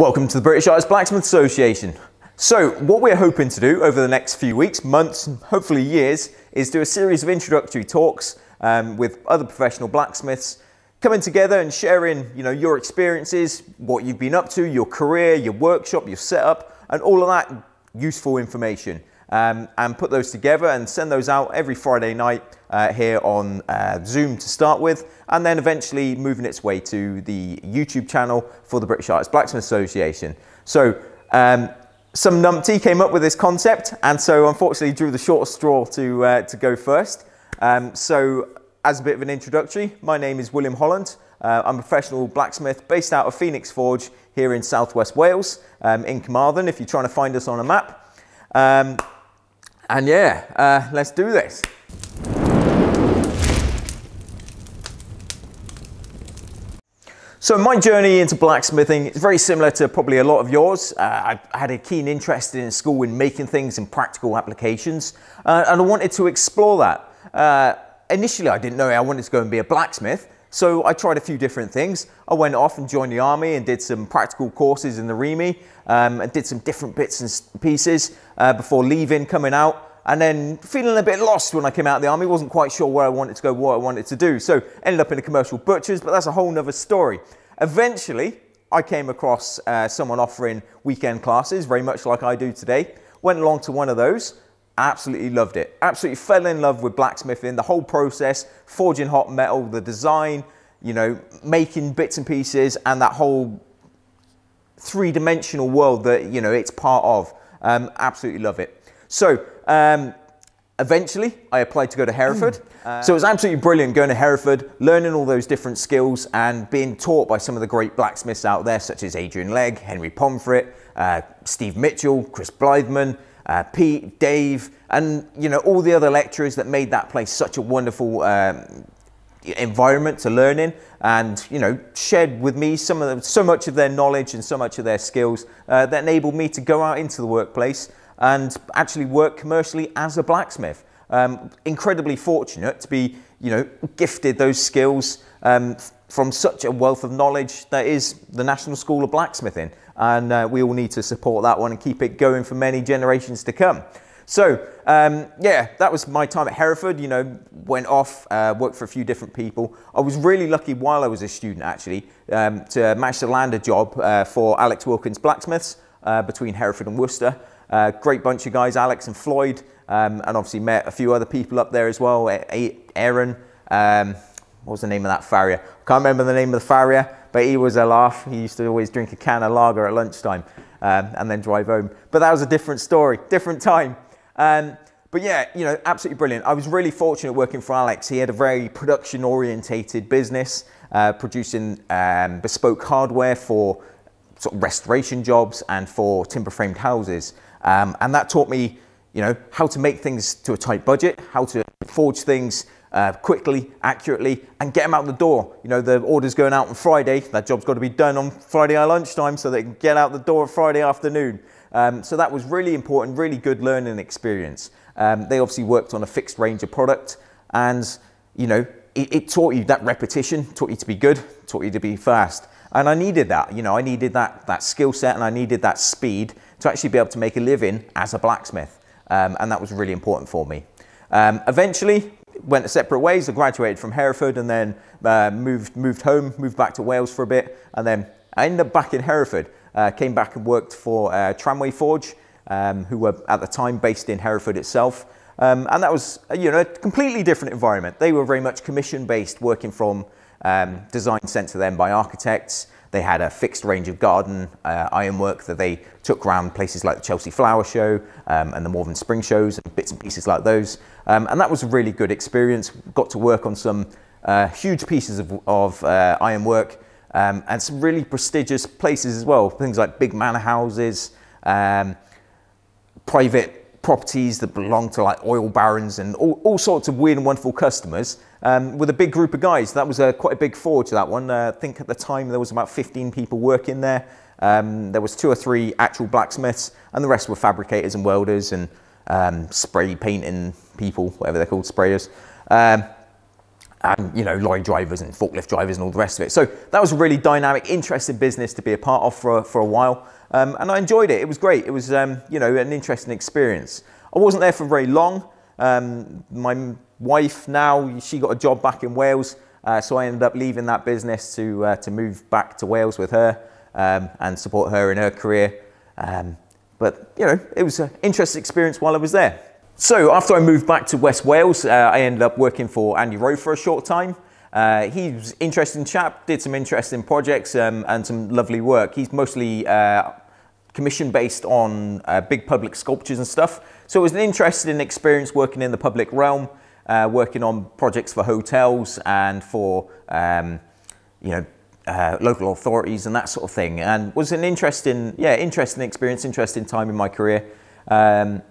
Welcome to the British Artist Blacksmith Association. So, what we're hoping to do over the next few weeks, months, and hopefully years, is do a series of introductory talks um, with other professional blacksmiths, coming together and sharing, you know, your experiences, what you've been up to, your career, your workshop, your setup, and all of that useful information. Um, and put those together and send those out every Friday night uh, here on uh, Zoom to start with, and then eventually moving its way to the YouTube channel for the British Artist Blacksmith Association. So um, some numpty came up with this concept, and so unfortunately drew the shortest straw to, uh, to go first. Um, so as a bit of an introductory, my name is William Holland. Uh, I'm a professional blacksmith based out of Phoenix Forge here in southwest Wales, um, in Carmarthen, if you're trying to find us on a map. Um, and yeah, uh, let's do this. So my journey into blacksmithing is very similar to probably a lot of yours. Uh, I had a keen interest in school in making things and practical applications, uh, and I wanted to explore that. Uh, initially, I didn't know I wanted to go and be a blacksmith, so I tried a few different things. I went off and joined the army and did some practical courses in the REME um, and did some different bits and pieces uh, before leaving, coming out. And then feeling a bit lost when I came out of the army, wasn't quite sure where I wanted to go, what I wanted to do. So ended up in a commercial butcher's, but that's a whole nother story. Eventually, I came across uh, someone offering weekend classes, very much like I do today. Went along to one of those, absolutely loved it. Absolutely fell in love with blacksmithing, the whole process, forging hot metal, the design, you know, making bits and pieces, and that whole three-dimensional world that you know it's part of. Um, absolutely love it. So um, eventually, I applied to go to Hereford. Uh, so it was absolutely brilliant going to Hereford, learning all those different skills, and being taught by some of the great blacksmiths out there, such as Adrian Legg, Henry Pomfret, uh, Steve Mitchell, Chris Blytheman, uh, Pete, Dave, and you know all the other lecturers that made that place such a wonderful um, environment to learn in and you know shared with me some of so much of their knowledge and so much of their skills uh, that enabled me to go out into the workplace and actually work commercially as a blacksmith. Um, incredibly fortunate to be you know gifted those skills um, from such a wealth of knowledge that is the National School of Blacksmithing and uh, we all need to support that one and keep it going for many generations to come so um, yeah, that was my time at Hereford. You know, went off, uh, worked for a few different people. I was really lucky while I was a student actually um, to manage to land a job uh, for Alex Wilkins Blacksmiths uh, between Hereford and Worcester. Uh, great bunch of guys, Alex and Floyd, um, and obviously met a few other people up there as well. Aaron, um, what was the name of that farrier? I can't remember the name of the farrier, but he was a laugh. He used to always drink a can of lager at lunchtime um, and then drive home. But that was a different story, different time. Um, but yeah, you know, absolutely brilliant. I was really fortunate working for Alex. He had a very production orientated business, uh, producing um, bespoke hardware for sort of restoration jobs and for timber framed houses. Um, and that taught me, you know, how to make things to a tight budget, how to forge things uh, quickly, accurately, and get them out the door. You know, the order's going out on Friday. That job's got to be done on Friday at lunchtime so they can get out the door Friday afternoon. Um, so that was really important, really good learning experience. Um, they obviously worked on a fixed range of product and, you know, it, it, taught you that repetition, taught you to be good, taught you to be fast. And I needed that, you know, I needed that, that skill set and I needed that speed to actually be able to make a living as a blacksmith. Um, and that was really important for me. Um, eventually, went separate ways. I graduated from Hereford and then uh, moved, moved home, moved back to Wales for a bit. And then I ended up back in Hereford. Uh, came back and worked for uh, Tramway Forge, um, who were at the time based in Hereford itself. Um, and that was you know, a completely different environment. They were very much commission based, working from um, design sent to them by architects. They had a fixed range of garden uh, ironwork that they took around places like the Chelsea Flower Show um, and the Malvern Spring Shows and bits and pieces like those. Um, and that was a really good experience. Got to work on some uh, huge pieces of, of uh, ironwork um, and some really prestigious places as well. Things like big manor houses, um, private properties that belong to like oil barons and all, all sorts of weird and wonderful customers um, with a big group of guys. That was a, quite a big forge, that one. Uh, I think at the time there was about 15 people working there. Um, there was two or three actual blacksmiths and the rest were fabricators and welders and um, spray painting people, whatever they're called, sprayers. Um, and you know lorry drivers and forklift drivers and all the rest of it. So that was a really dynamic, interesting business to be a part of for for a while, um, and I enjoyed it. It was great. It was um, you know an interesting experience. I wasn't there for very long. Um, my wife now she got a job back in Wales, uh, so I ended up leaving that business to uh, to move back to Wales with her um, and support her in her career. Um, but you know it was an interesting experience while I was there. So after I moved back to West Wales, uh, I ended up working for Andy Rowe for a short time. Uh, he's interesting chap, did some interesting projects um, and some lovely work. He's mostly uh, commission based on uh, big public sculptures and stuff. So it was an interesting experience working in the public realm, uh, working on projects for hotels and for um, you know uh, local authorities and that sort of thing. And was an interesting, yeah, interesting experience, interesting time in my career. Um,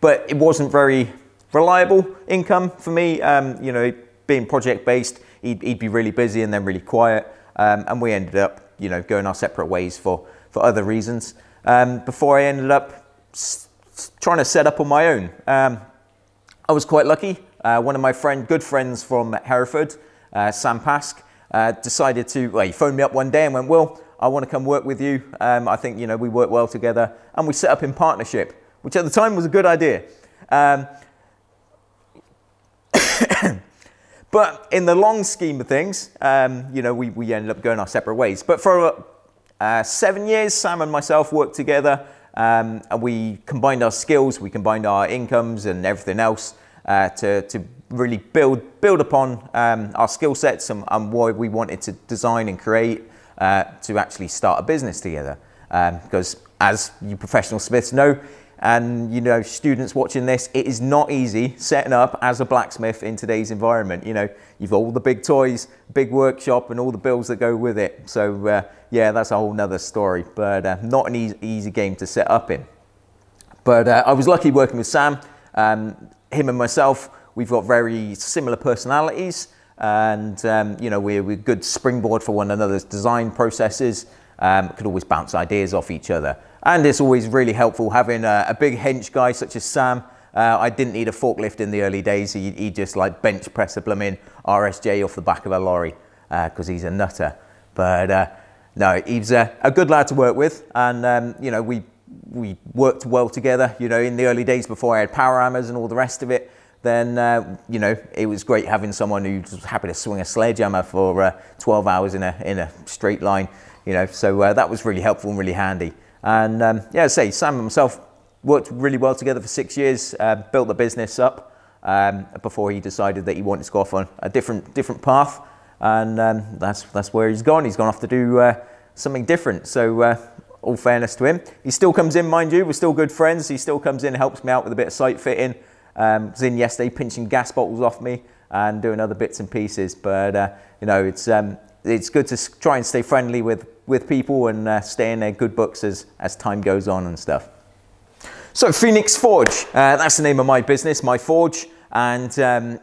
but it wasn't very reliable income for me. Um, you know, being project based, he'd, he'd, be really busy and then really quiet. Um, and we ended up, you know, going our separate ways for, for other reasons. Um, before I ended up trying to set up on my own. Um, I was quite lucky. Uh, one of my friend, good friends from Hereford, uh, Sam Pask, uh, decided to, well, he phoned me up one day and went, Will, I want to come work with you. Um, I think, you know, we work well together. And we set up in partnership which at the time was a good idea. Um, but in the long scheme of things, um, you know, we, we ended up going our separate ways. But for uh, seven years, Sam and myself worked together um, and we combined our skills, we combined our incomes and everything else uh, to, to really build, build upon um, our skill sets and, and what we wanted to design and create uh, to actually start a business together. Um, because as you professional smiths know, and you know, students watching this, it is not easy setting up as a blacksmith in today's environment. You know, you've all the big toys, big workshop, and all the bills that go with it. So uh, yeah, that's a whole nother story, but uh, not an easy, easy, game to set up in. But uh, I was lucky working with Sam. Um, him and myself, we've got very similar personalities, and um, you know, we're, we're good springboard for one another's design processes. Um, could always bounce ideas off each other. And it's always really helpful having a, a big hench guy such as Sam. Uh, I didn't need a forklift in the early days. He, he just like bench press a blooming RSJ off the back of a lorry because uh, he's a nutter. But uh, no, he's a, a, good lad to work with. And, um, you know, we, we worked well together, you know, in the early days before I had power hammers and all the rest of it. Then, uh, you know, it was great having someone who was happy to swing a sledgehammer for uh, 12 hours in a, in a straight line, you know, so uh, that was really helpful and really handy. And um, yeah, I say Sam and myself worked really well together for six years, uh, built the business up um, before he decided that he wanted to go off on a different different path, and um, that's that's where he's gone. He's gone off to do uh, something different. So. Uh, all fairness to him, he still comes in, mind you. We're still good friends. He still comes in, helps me out with a bit of sight fitting. Um, was in yesterday pinching gas bottles off me and doing other bits and pieces. But uh, you know, it's um, it's good to try and stay friendly with with people and uh, stay in their good books as, as time goes on and stuff. So Phoenix Forge, uh, that's the name of my business, my forge, and um,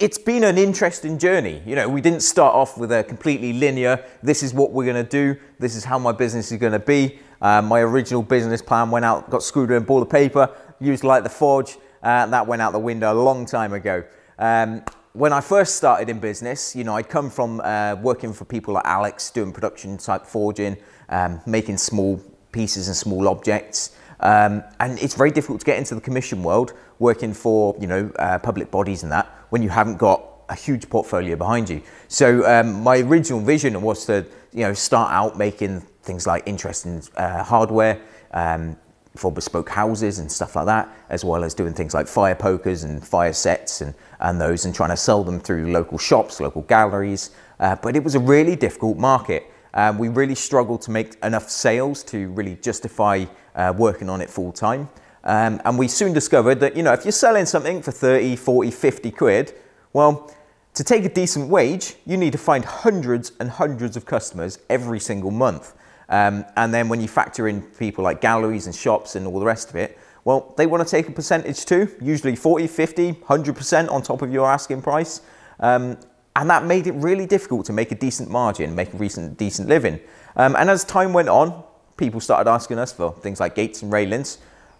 it's been an interesting journey. You know, we didn't start off with a completely linear, this is what we're going to do, this is how my business is going to be. Uh, my original business plan went out, got screwed in a ball of paper, used like the forge, uh, that went out the window a long time ago. Um, when I first started in business, you know, I'd come from uh, working for people like Alex, doing production type forging, um, making small pieces and small objects. Um, and it's very difficult to get into the commission world working for, you know, uh, public bodies and that when you haven't got a huge portfolio behind you. So um, my original vision was to, you know, start out making things like interesting uh, hardware, um, for bespoke houses and stuff like that, as well as doing things like fire pokers and fire sets and, and those and trying to sell them through local shops, local galleries. Uh, but it was a really difficult market. Um, we really struggled to make enough sales to really justify uh, working on it full time. Um, and we soon discovered that, you know, if you're selling something for 30, 40, 50 quid, well, to take a decent wage, you need to find hundreds and hundreds of customers every single month. Um, and then when you factor in people like galleries and shops and all the rest of it, well, they want to take a percentage too, usually 40, 50, 100% on top of your asking price. Um, and that made it really difficult to make a decent margin, make a recent, decent living. Um, and as time went on, people started asking us for things like gates and railings.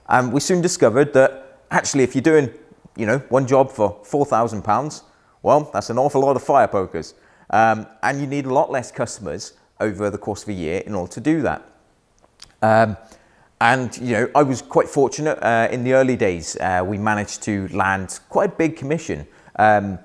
And we soon discovered that actually if you're doing, you know, one job for £4,000, Well, that's an awful lot of fire pokers. Um, and you need a lot less customers over the course of a year in order to do that. Um, and you know, I was quite fortunate uh, in the early days. Uh, we managed to land quite a big commission um,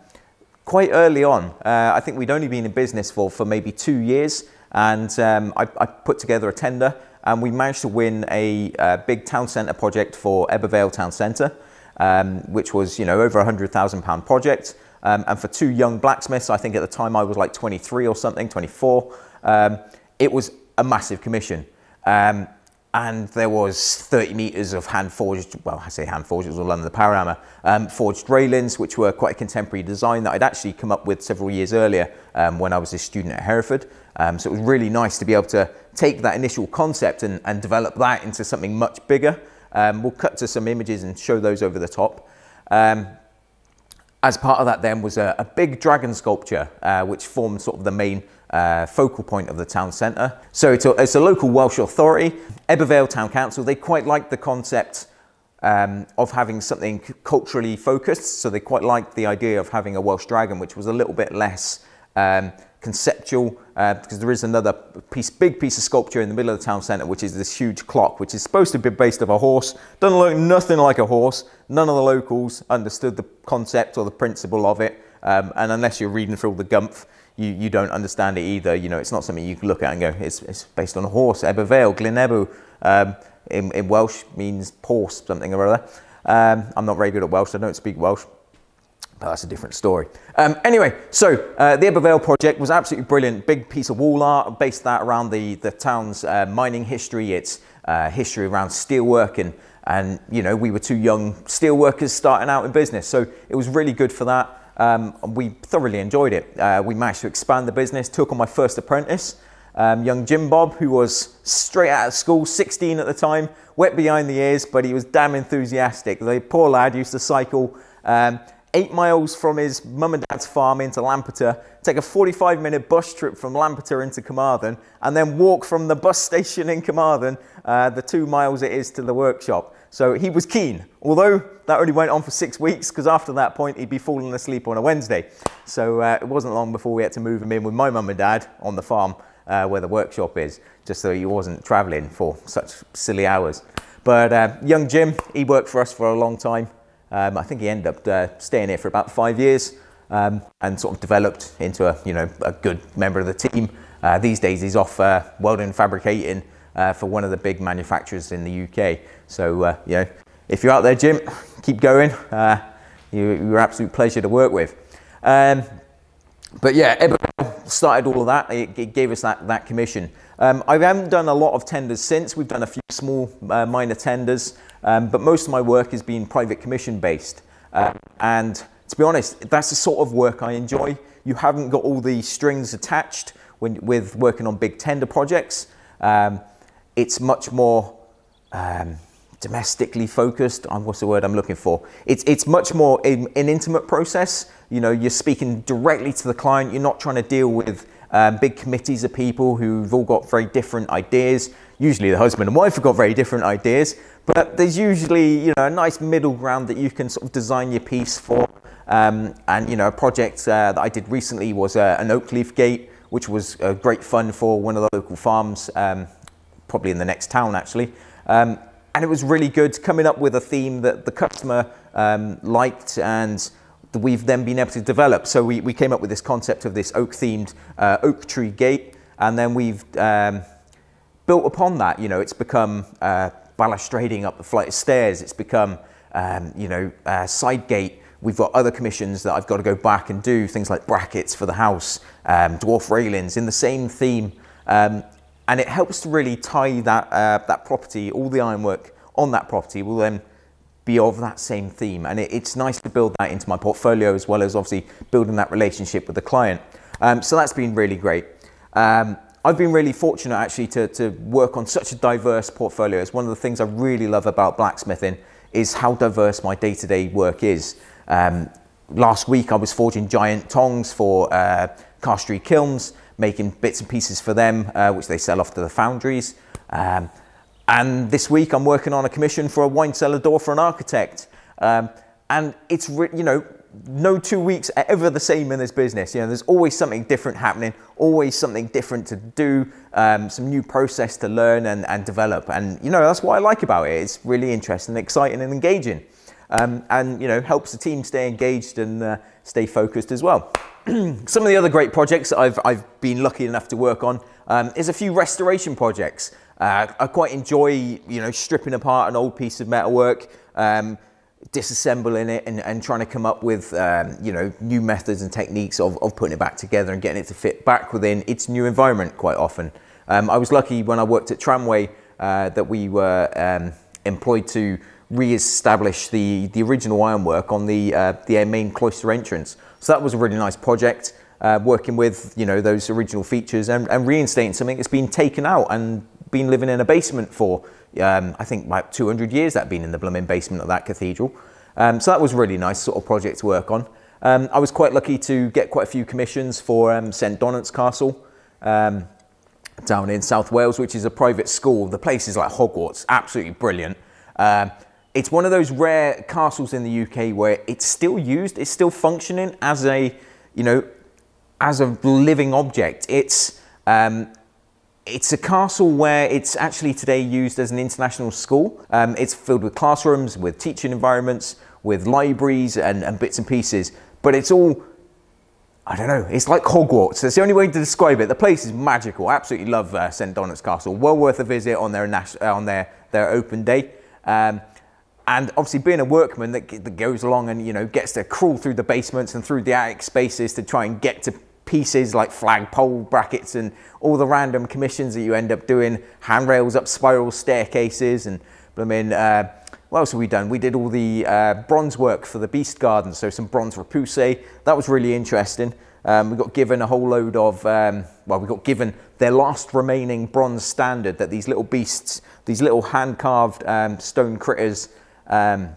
quite early on. Uh, I think we'd only been in business for for maybe two years, and um, I, I, put together a tender, and we managed to win a, a big town centre project for Ebbw Vale Town Centre, um, which was you know over a hundred thousand pound project. Um, and for two young blacksmiths, I think at the time I was like 23 or something, 24. Um, it was a massive commission. Um, and there was 30 meters of hand forged, well, I say hand forged, it was all under the power hammer, um, forged railings, which were quite a contemporary design that I'd actually come up with several years earlier um, when I was a student at Hereford. Um, so it was really nice to be able to take that initial concept and, and develop that into something much bigger. Um, we'll cut to some images and show those over the top. Um, as part of that then was a, a big dragon sculpture, uh, which formed sort of the main uh, focal point of the town centre. So it's a, it's a, local Welsh authority. Ebbw Vale Town Council, they quite like the concept um, of having something culturally focused. So they quite liked the idea of having a Welsh dragon, which was a little bit less um, conceptual uh, because there is another piece, big piece of sculpture in the middle of the town centre, which is this huge clock, which is supposed to be based off a horse. Doesn't look nothing like a horse. None of the locals understood the concept or the principle of it. Um, and unless you're reading through all the gumph, you, you don't understand it either. You know, it's not something you can look at and go, it's, it's based on a horse. Ebbw Vale, Glyn Ebbw, um, in, in, Welsh means horse, something or other. Um, I'm not very good at Welsh, I don't speak Welsh. But that's a different story. Um, anyway, so uh, the Ebbw Vale project was absolutely brilliant. Big piece of wall art, based that around the, the town's uh, mining history, its uh, history around steelwork and, and, you know, we were two young steelworkers starting out in business. So it was really good for that. Um, we thoroughly enjoyed it. Uh, we managed to expand the business, took on my first apprentice, um, young Jim Bob, who was straight out of school, 16 at the time, wet behind the ears, but he was damn enthusiastic. The poor lad used to cycle um, eight miles from his mum and dad's farm into Lampeter, take a 45 minute bus trip from Lampeter into Carmarthen, and then walk from the bus station in Carmarthen uh, the two miles it is to the workshop. So he was keen, although that only went on for six weeks because after that point he'd be falling asleep on a Wednesday. So uh, it wasn't long before we had to move him in with my mum and dad on the farm uh, where the workshop is, just so he wasn't travelling for such silly hours. But uh, young Jim, he worked for us for a long time. Um, I think he ended up uh, staying here for about five years um, and sort of developed into a, you know, a good member of the team. Uh, these days he's off uh, welding and fabricating uh, for one of the big manufacturers in the UK. So, uh, you know, if you're out there, Jim, keep going. Uh, you, are an absolute pleasure to work with. Um, but yeah, Ebbw started all of that. It, it gave us that, that commission. Um, I haven't done a lot of tenders since. We've done a few small minor tenders, um, but most of my work has been private commission based. Uh, and to be honest, that's the sort of work I enjoy. You haven't got all the strings attached when, with working on big tender projects. Um, it's much more um, domestically focused. Um, what's the word I'm looking for? It's, it's much more in, an intimate process. You know, you're speaking directly to the client. You're not trying to deal with um, big committees of people who've all got very different ideas. Usually the husband and wife have got very different ideas, but there's usually, you know, a nice middle ground that you can sort of design your piece for. Um, and, you know, a project uh, that I did recently was uh, an oak leaf gate, which was a great fun for one of the local farms um, probably in the next town actually. Um, and it was really good coming up with a theme that the customer um, liked and we've then been able to develop. So we, we came up with this concept of this oak themed uh, oak tree gate and then we've um, built upon that. You know, it's become uh, balustrading up the flight of stairs. It's become, um, you know, uh, side gate. We've got other commissions that I've got to go back and do, things like brackets for the house, um, dwarf railings in the same theme. Um, and it helps to really tie that, uh, that property, all the ironwork on that property will then be of that same theme. And it, it's nice to build that into my portfolio as well as obviously building that relationship with the client. Um, so that's been really great. Um, I've been really fortunate actually to, to work on such a diverse portfolio. It's one of the things I really love about blacksmithing is how diverse my day-to-day -day work is. Um, last week I was forging giant tongs for uh, Carstry Kilns making bits and pieces for them, uh, which they sell off to the foundries. Um, and this week I'm working on a commission for a wine cellar door for an architect. Um, and it's, you know, no two weeks are ever the same in this business. You know, there's always something different happening, always something different to do, um, some new process to learn and, and develop. And, you know, that's what I like about it. It's really interesting, exciting and engaging. Um, and, you know, helps the team stay engaged and uh, stay focused as well. some of the other great projects I've, I've been lucky enough to work on um, is a few restoration projects. Uh, I quite enjoy, you know, stripping apart an old piece of metalwork, um, disassembling it and, and, trying to come up with, um, you know, new methods and techniques of, of putting it back together and getting it to fit back within its new environment quite often. Um, I was lucky when I worked at Tramway uh, that we were um, employed to re-establish the, the original ironwork on the, uh, the main cloister entrance. So that was a really nice project, uh, working with, you know, those original features and, and reinstating something that's been taken out and been living in a basement for, um, I think about 200 years that been in the blooming basement of that cathedral. Um, so that was really nice sort of project to work on. Um, I was quite lucky to get quite a few commissions for um, St Donat's Castle um, down in South Wales, which is a private school. The place is like Hogwarts, absolutely brilliant. Um, it's one of those rare castles in the UK where it's still used, it's still functioning as a, you know, as a living object. It's um, it's a castle where it's actually today used as an international school. Um, it's filled with classrooms, with teaching environments, with libraries and, and, bits and pieces. But it's all, I don't know, it's like Hogwarts. That's the only way to describe it. The place is magical. I absolutely love uh, St. Donat's Castle. Well worth a visit on their, uh, on their, their open day. Um, and obviously being a workman that, that goes along and, you know, gets to crawl through the basements and through the attic spaces to try and get to pieces like flagpole brackets and all the random commissions that you end up doing, handrails up spiral staircases and I mean, uh, what else have we done? We did all the uh, bronze work for the Beast Garden, so some bronze repousse. That was really interesting. Um, we got given a whole load of, um, well, we got given their last remaining bronze standard that these little beasts, these little hand-carved um, stone critters, um,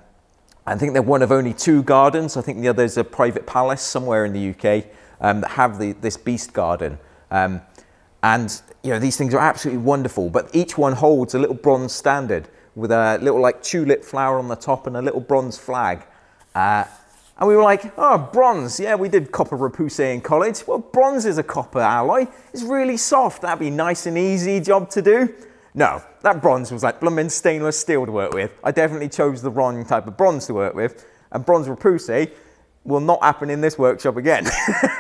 I think they're one of only two gardens. I think the other is a private palace somewhere in the UK um, that have the, this beast garden. Um, and you know these things are absolutely wonderful, but each one holds a little bronze standard with a little like tulip flower on the top and a little bronze flag. Uh, and we were like, oh, bronze. Yeah, we did copper repousse in college. Well, bronze is a copper alloy. It's really soft. That'd be nice and easy job to do. No, that bronze was like blooming stainless steel to work with. I definitely chose the wrong type of bronze to work with. And bronze repousse will not happen in this workshop again.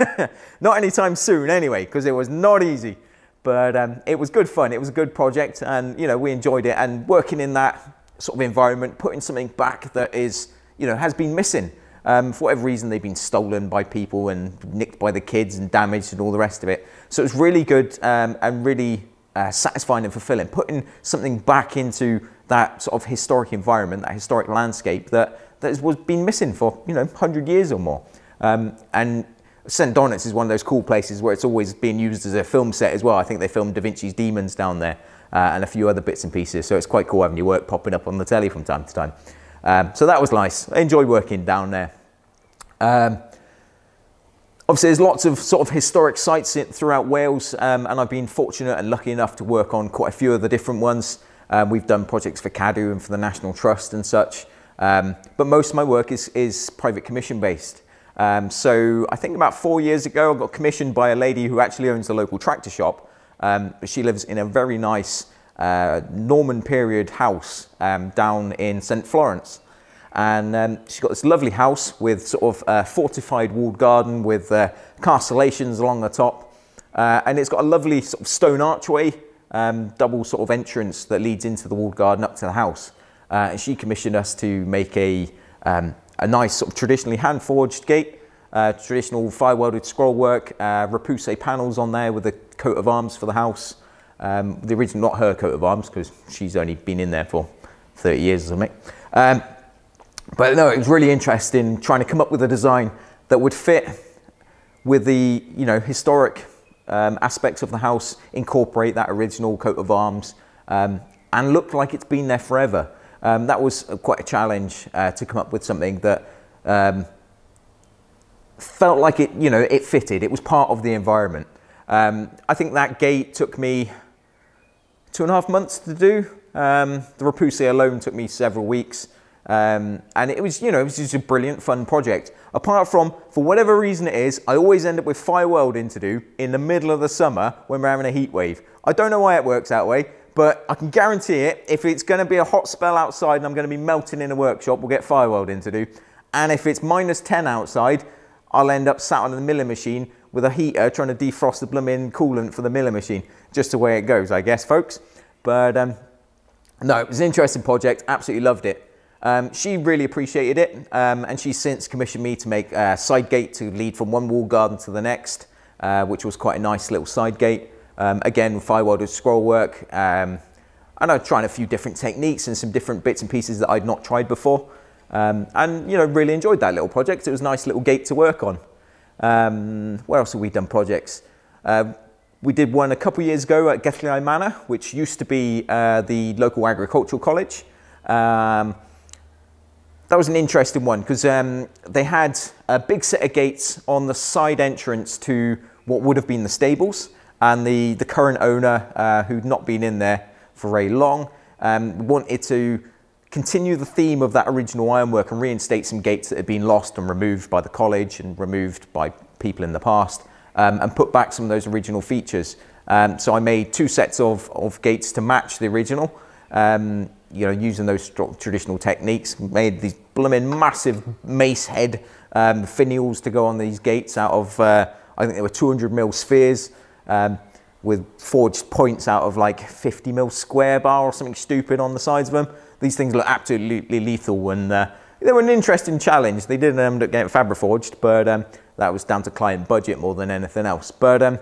not anytime soon anyway, because it was not easy. But um, it was good fun. It was a good project and, you know, we enjoyed it. And working in that sort of environment, putting something back that is, you know, has been missing. Um, for whatever reason, they've been stolen by people and nicked by the kids and damaged and all the rest of it. So it was really good um, and really uh, satisfying and fulfilling, putting something back into that sort of historic environment, that historic landscape that that was been missing for you know 100 years or more. Um, and St. Donat's is one of those cool places where it's always being used as a film set as well. I think they filmed Da Vinci's Demons down there uh, and a few other bits and pieces. So it's quite cool having your work popping up on the telly from time to time. Um, so that was nice. I enjoy working down there. Um, obviously, there's lots of sort of historic sites throughout Wales, um, and I've been fortunate and lucky enough to work on quite a few of the different ones. Um, we've done projects for Cadw and for the National Trust and such. Um, but most of my work is, is private commission based. Um, so I think about four years ago, I got commissioned by a lady who actually owns a local tractor shop. Um, she lives in a very nice uh, Norman period house um, down in St. Florence. And um, she's got this lovely house with sort of a fortified walled garden with uh, castellations along the top. Uh, and it's got a lovely sort of stone archway, um, double sort of entrance that leads into the walled garden up to the house. Uh, and she commissioned us to make a, um, a nice sort of traditionally hand forged gate, uh, traditional fire welded scroll work, uh, repousse panels on there with a coat of arms for the house. Um, the original, not her coat of arms, because she's only been in there for 30 years or something. Um, but no, it was really interesting trying to come up with a design that would fit with the you know historic um, aspects of the house, incorporate that original coat of arms, um, and look like it's been there forever. Um, that was quite a challenge uh, to come up with something that um, felt like it, you know, it fitted. It was part of the environment. Um, I think that gate took me two and a half months to do. Um, the repousse alone took me several weeks. Um, and it was, you know, it was just a brilliant, fun project. Apart from, for whatever reason it is, I always end up with fire welding to do in the middle of the summer when we're having a heat wave. I don't know why it works that way, but I can guarantee it, if it's gonna be a hot spell outside and I'm gonna be melting in a workshop, we'll get fire welding to do. And if it's minus 10 outside, I'll end up sat on the milling machine with a heater trying to defrost the blooming coolant for the milling machine. Just the way it goes, I guess, folks. But um, no, it was an interesting project, absolutely loved it. Um, she really appreciated it, um, and she's since commissioned me to make a side gate to lead from one wall garden to the next, uh, which was quite a nice little side gate. Um, again, fire scroll work, um, and I'm trying a few different techniques and some different bits and pieces that I'd not tried before. Um, and, you know, really enjoyed that little project. It was a nice little gate to work on. Um, where else have we done projects? Uh, we did one a couple years ago at Gethley Manor, which used to be uh, the local agricultural college. Um, that was an interesting one because um, they had a big set of gates on the side entrance to what would have been the stables. And the, the current owner, uh, who'd not been in there for very long, um, wanted to continue the theme of that original ironwork and reinstate some gates that had been lost and removed by the college and removed by people in the past um, and put back some of those original features. Um, so I made two sets of, of gates to match the original, um, you know, using those traditional techniques, made these blooming massive mace head um, finials to go on these gates out of, uh, I think they were 200 mil spheres um, with forged points out of like 50 mil square bar or something stupid on the sides of them. These things look absolutely lethal and uh, they were an interesting challenge. They didn't end up getting Fabriforged, but um, that was down to client budget more than anything else. But um,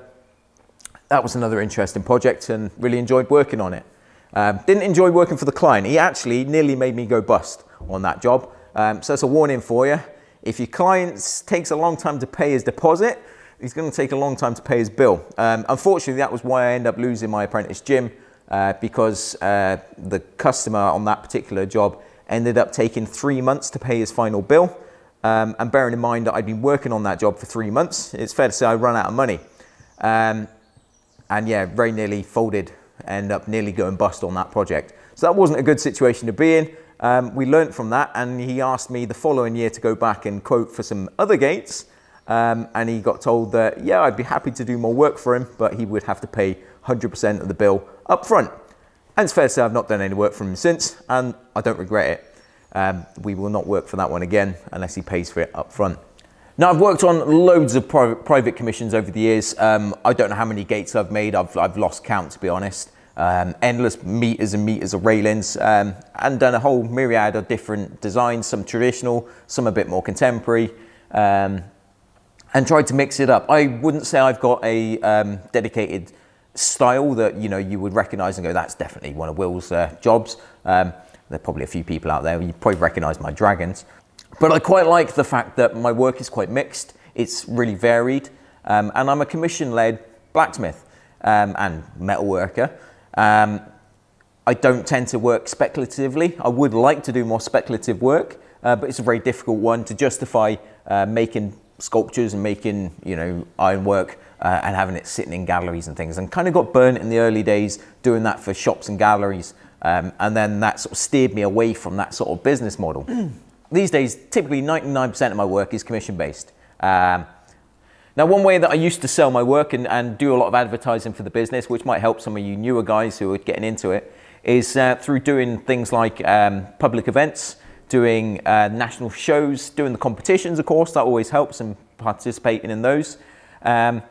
that was another interesting project and really enjoyed working on it. Um, didn't enjoy working for the client. He actually nearly made me go bust on that job. Um, so that's a warning for you. If your client takes a long time to pay his deposit, he's going to take a long time to pay his bill. Um, unfortunately, that was why I ended up losing my apprentice Jim uh, because uh, the customer on that particular job ended up taking three months to pay his final bill. Um, and bearing in mind that I'd been working on that job for three months, it's fair to say I ran out of money. Um, and yeah, very nearly folded, end up nearly going bust on that project. So that wasn't a good situation to be in. Um, we learnt from that and he asked me the following year to go back and quote for some other gates. Um, and he got told that, yeah, I'd be happy to do more work for him, but he would have to pay 100% of the bill up front. And it's fair to say I've not done any work for him since, and I don't regret it. Um, we will not work for that one again unless he pays for it up front. Now, I've worked on loads of private, private commissions over the years. Um, I don't know how many gates I've made. I've, I've lost count, to be honest. Um, endless meters and meters of railings um, and done a whole myriad of different designs, some traditional, some a bit more contemporary, um, and tried to mix it up. I wouldn't say I've got a um, dedicated style that you know you would recognize and go, that's definitely one of Will's uh, jobs. Um, there are probably a few people out there, you probably recognize my dragons. But I quite like the fact that my work is quite mixed, it's really varied, um, and I'm a commission-led blacksmith um, and metal worker. Um, I don't tend to work speculatively. I would like to do more speculative work, uh, but it's a very difficult one to justify uh, making sculptures and making, you know, ironwork uh, and having it sitting in galleries and things. And kind of got burnt in the early days doing that for shops and galleries. Um, and then that sort of steered me away from that sort of business model. These days, typically 99% of my work is commission based. Um, now, one way that I used to sell my work and, and, do a lot of advertising for the business, which might help some of you newer guys who are getting into it, is uh, through doing things like um, public events, doing uh, national shows, doing the competitions, of course, that always helps, and participating in those. Um,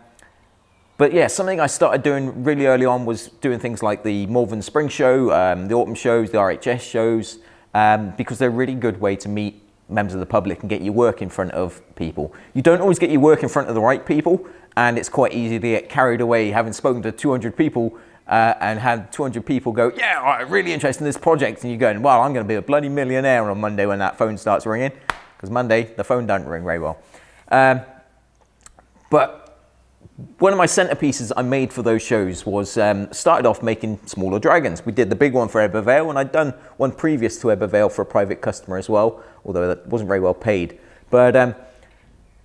but yeah, something I started doing really early on was doing things like the Malvern Spring Show, um, the Autumn shows, the RHS shows, um, because they're a really good way to meet members of the public and get your work in front of people. You don't always get your work in front of the right people, and it's quite easy to get carried away having spoken to 200 people uh, and had 200 people go, yeah, I'm really interested in this project, and you're going, well, I'm going to be a bloody millionaire on Monday when that phone starts ringing, because Monday the phone don't ring very well. Um, but one of my centerpieces I made for those shows was um, started off making smaller dragons. We did the big one for Ebbw and I'd done one previous to Ebbw for a private customer as well, although that wasn't very well paid. But um,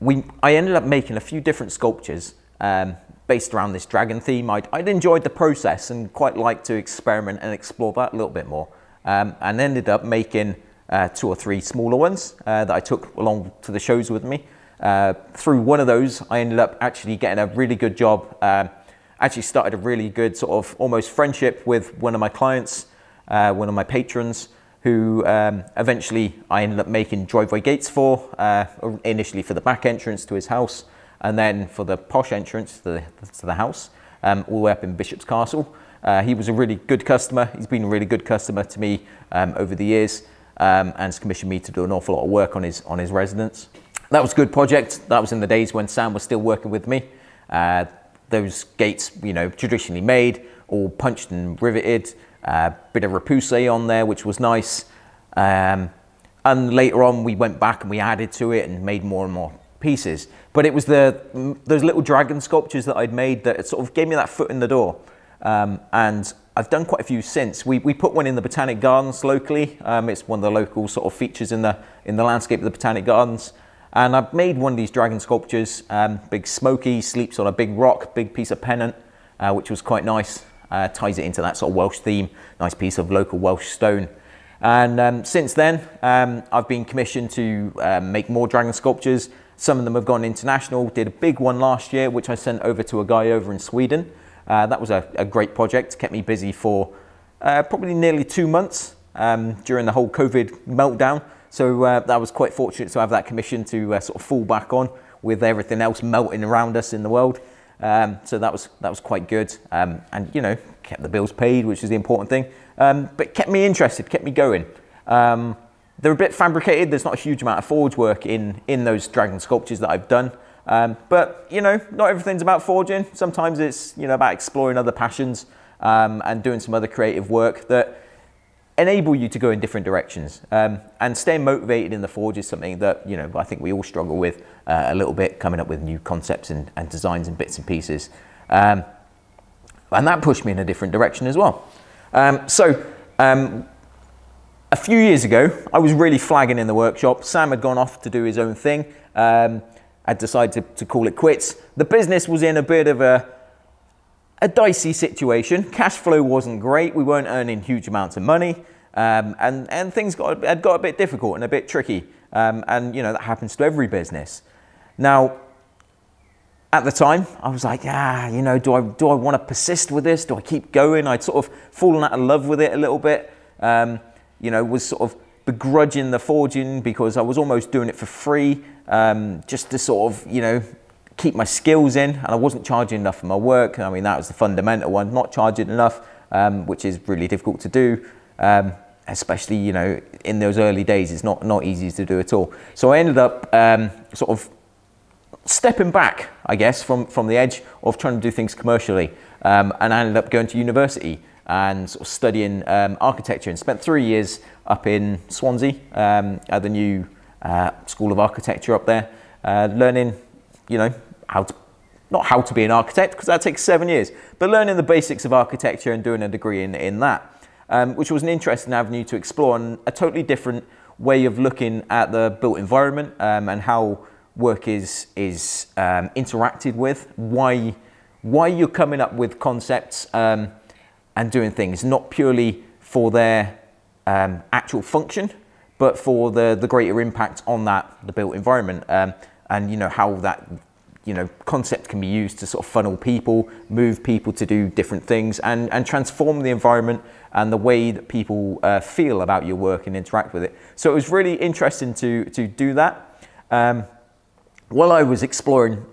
we, I ended up making a few different sculptures um, based around this dragon theme. I'd, I'd, enjoyed the process and quite liked to experiment and explore that a little bit more. Um, and ended up making uh, two or three smaller ones uh, that I took along to the shows with me. Uh, through one of those, I ended up actually getting a really good job. Um, actually started a really good sort of almost friendship with one of my clients, uh, one of my patrons, who um, eventually I ended up making driveway gates for, uh, initially for the back entrance to his house, and then for the posh entrance to the, to the house, um, all the way up in Bishop's Castle. Uh, he was a really good customer. He's been a really good customer to me um, over the years um, and has commissioned me to do an awful lot of work on his, on his residence. That was a good project. That was in the days when Sam was still working with me. Uh, those gates, you know, traditionally made, all punched and riveted, a uh, bit of repousse on there, which was nice. Um, and later on, we went back and we added to it and made more and more pieces. But it was the those little dragon sculptures that I'd made that sort of gave me that foot in the door. Um, and I've done quite a few since. We, we put one in the Botanic Gardens locally. Um, it's one of the local sort of features in the, in the landscape of the Botanic Gardens. And I've made one of these dragon sculptures. Um, big Smoky sleeps on a big rock, big piece of pennant, uh, which was quite nice. Uh, ties it into that sort of Welsh theme. Nice piece of local Welsh stone. And um, since then, um, I've been commissioned to um, make more dragon sculptures. Some of them have gone international. Did a big one last year, which I sent over to a guy over in Sweden. Uh, that was a, a, great project, kept me busy for uh, probably nearly two months um, during the whole COVID meltdown. So uh, that was quite fortunate to have that commission to uh, sort of fall back on with everything else melting around us in the world. Um, so that was that was quite good, um, and you know kept the bills paid, which is the important thing. Um, but kept me interested, kept me going. They're a bit fabricated. There's not a huge amount of forge work in in those dragon sculptures that I've done. Um, but you know, not everything's about forging. Sometimes it's you know about exploring other passions um, and doing some other creative work that enable you to go in different directions. Um, and staying motivated in the forge is something that you know I think we all struggle with uh, a little bit, coming up with new concepts and, and designs and bits and pieces. Um, and that pushed me in a different direction as well. Um, so um, a few years ago, I was really flagging in the workshop. Sam had gone off to do his own thing. Um, I decided to, to call it quits. The business was in a bit of a, a dicey situation. Cash flow wasn't great. We weren't earning huge amounts of money. Um, and, and things got, had got a bit difficult and a bit tricky. Um, and, you know, that happens to every business. Now, at the time, I was like, ah, you know, do I, do I want to persist with this? Do I keep going? I'd sort of fallen out of love with it a little bit. Um, you know, was sort of begrudging the forging because I was almost doing it for free um, just to sort of, you know, keep my skills in and I wasn't charging enough for my work. I mean, that was the fundamental one, not charging enough, um, which is really difficult to do. Um, especially, you know, in those early days, it's not, not easy to do at all. So I ended up um, sort of stepping back, I guess, from, from the edge of trying to do things commercially. Um, and I ended up going to university and sort of studying um, architecture and spent three years up in Swansea um, at the new uh, School of Architecture up there, uh, learning, you know, how to, not how to be an architect, because that takes seven years, but learning the basics of architecture and doing a degree in, in that, um, which was an interesting avenue to explore and a totally different way of looking at the built environment um, and how work is, is um, interacted with, why, why you're coming up with concepts um, and doing things, not purely for their um, actual function, but for the, the greater impact on that, the built environment, um, and you know how that you know concept can be used to sort of funnel people, move people to do different things, and, and transform the environment and the way that people uh, feel about your work and interact with it. So it was really interesting to, to do that. Um, while I was exploring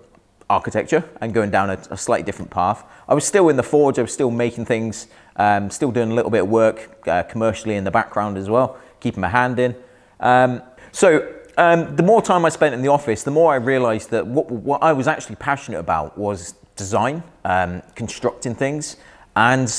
architecture and going down a, a, slightly different path, I was still in the forge, I was still making things, um, still doing a little bit of work uh, commercially in the background as well, keeping my hand in. Um, so um, the more time I spent in the office, the more I realized that what, what I was actually passionate about was design, um, constructing things. And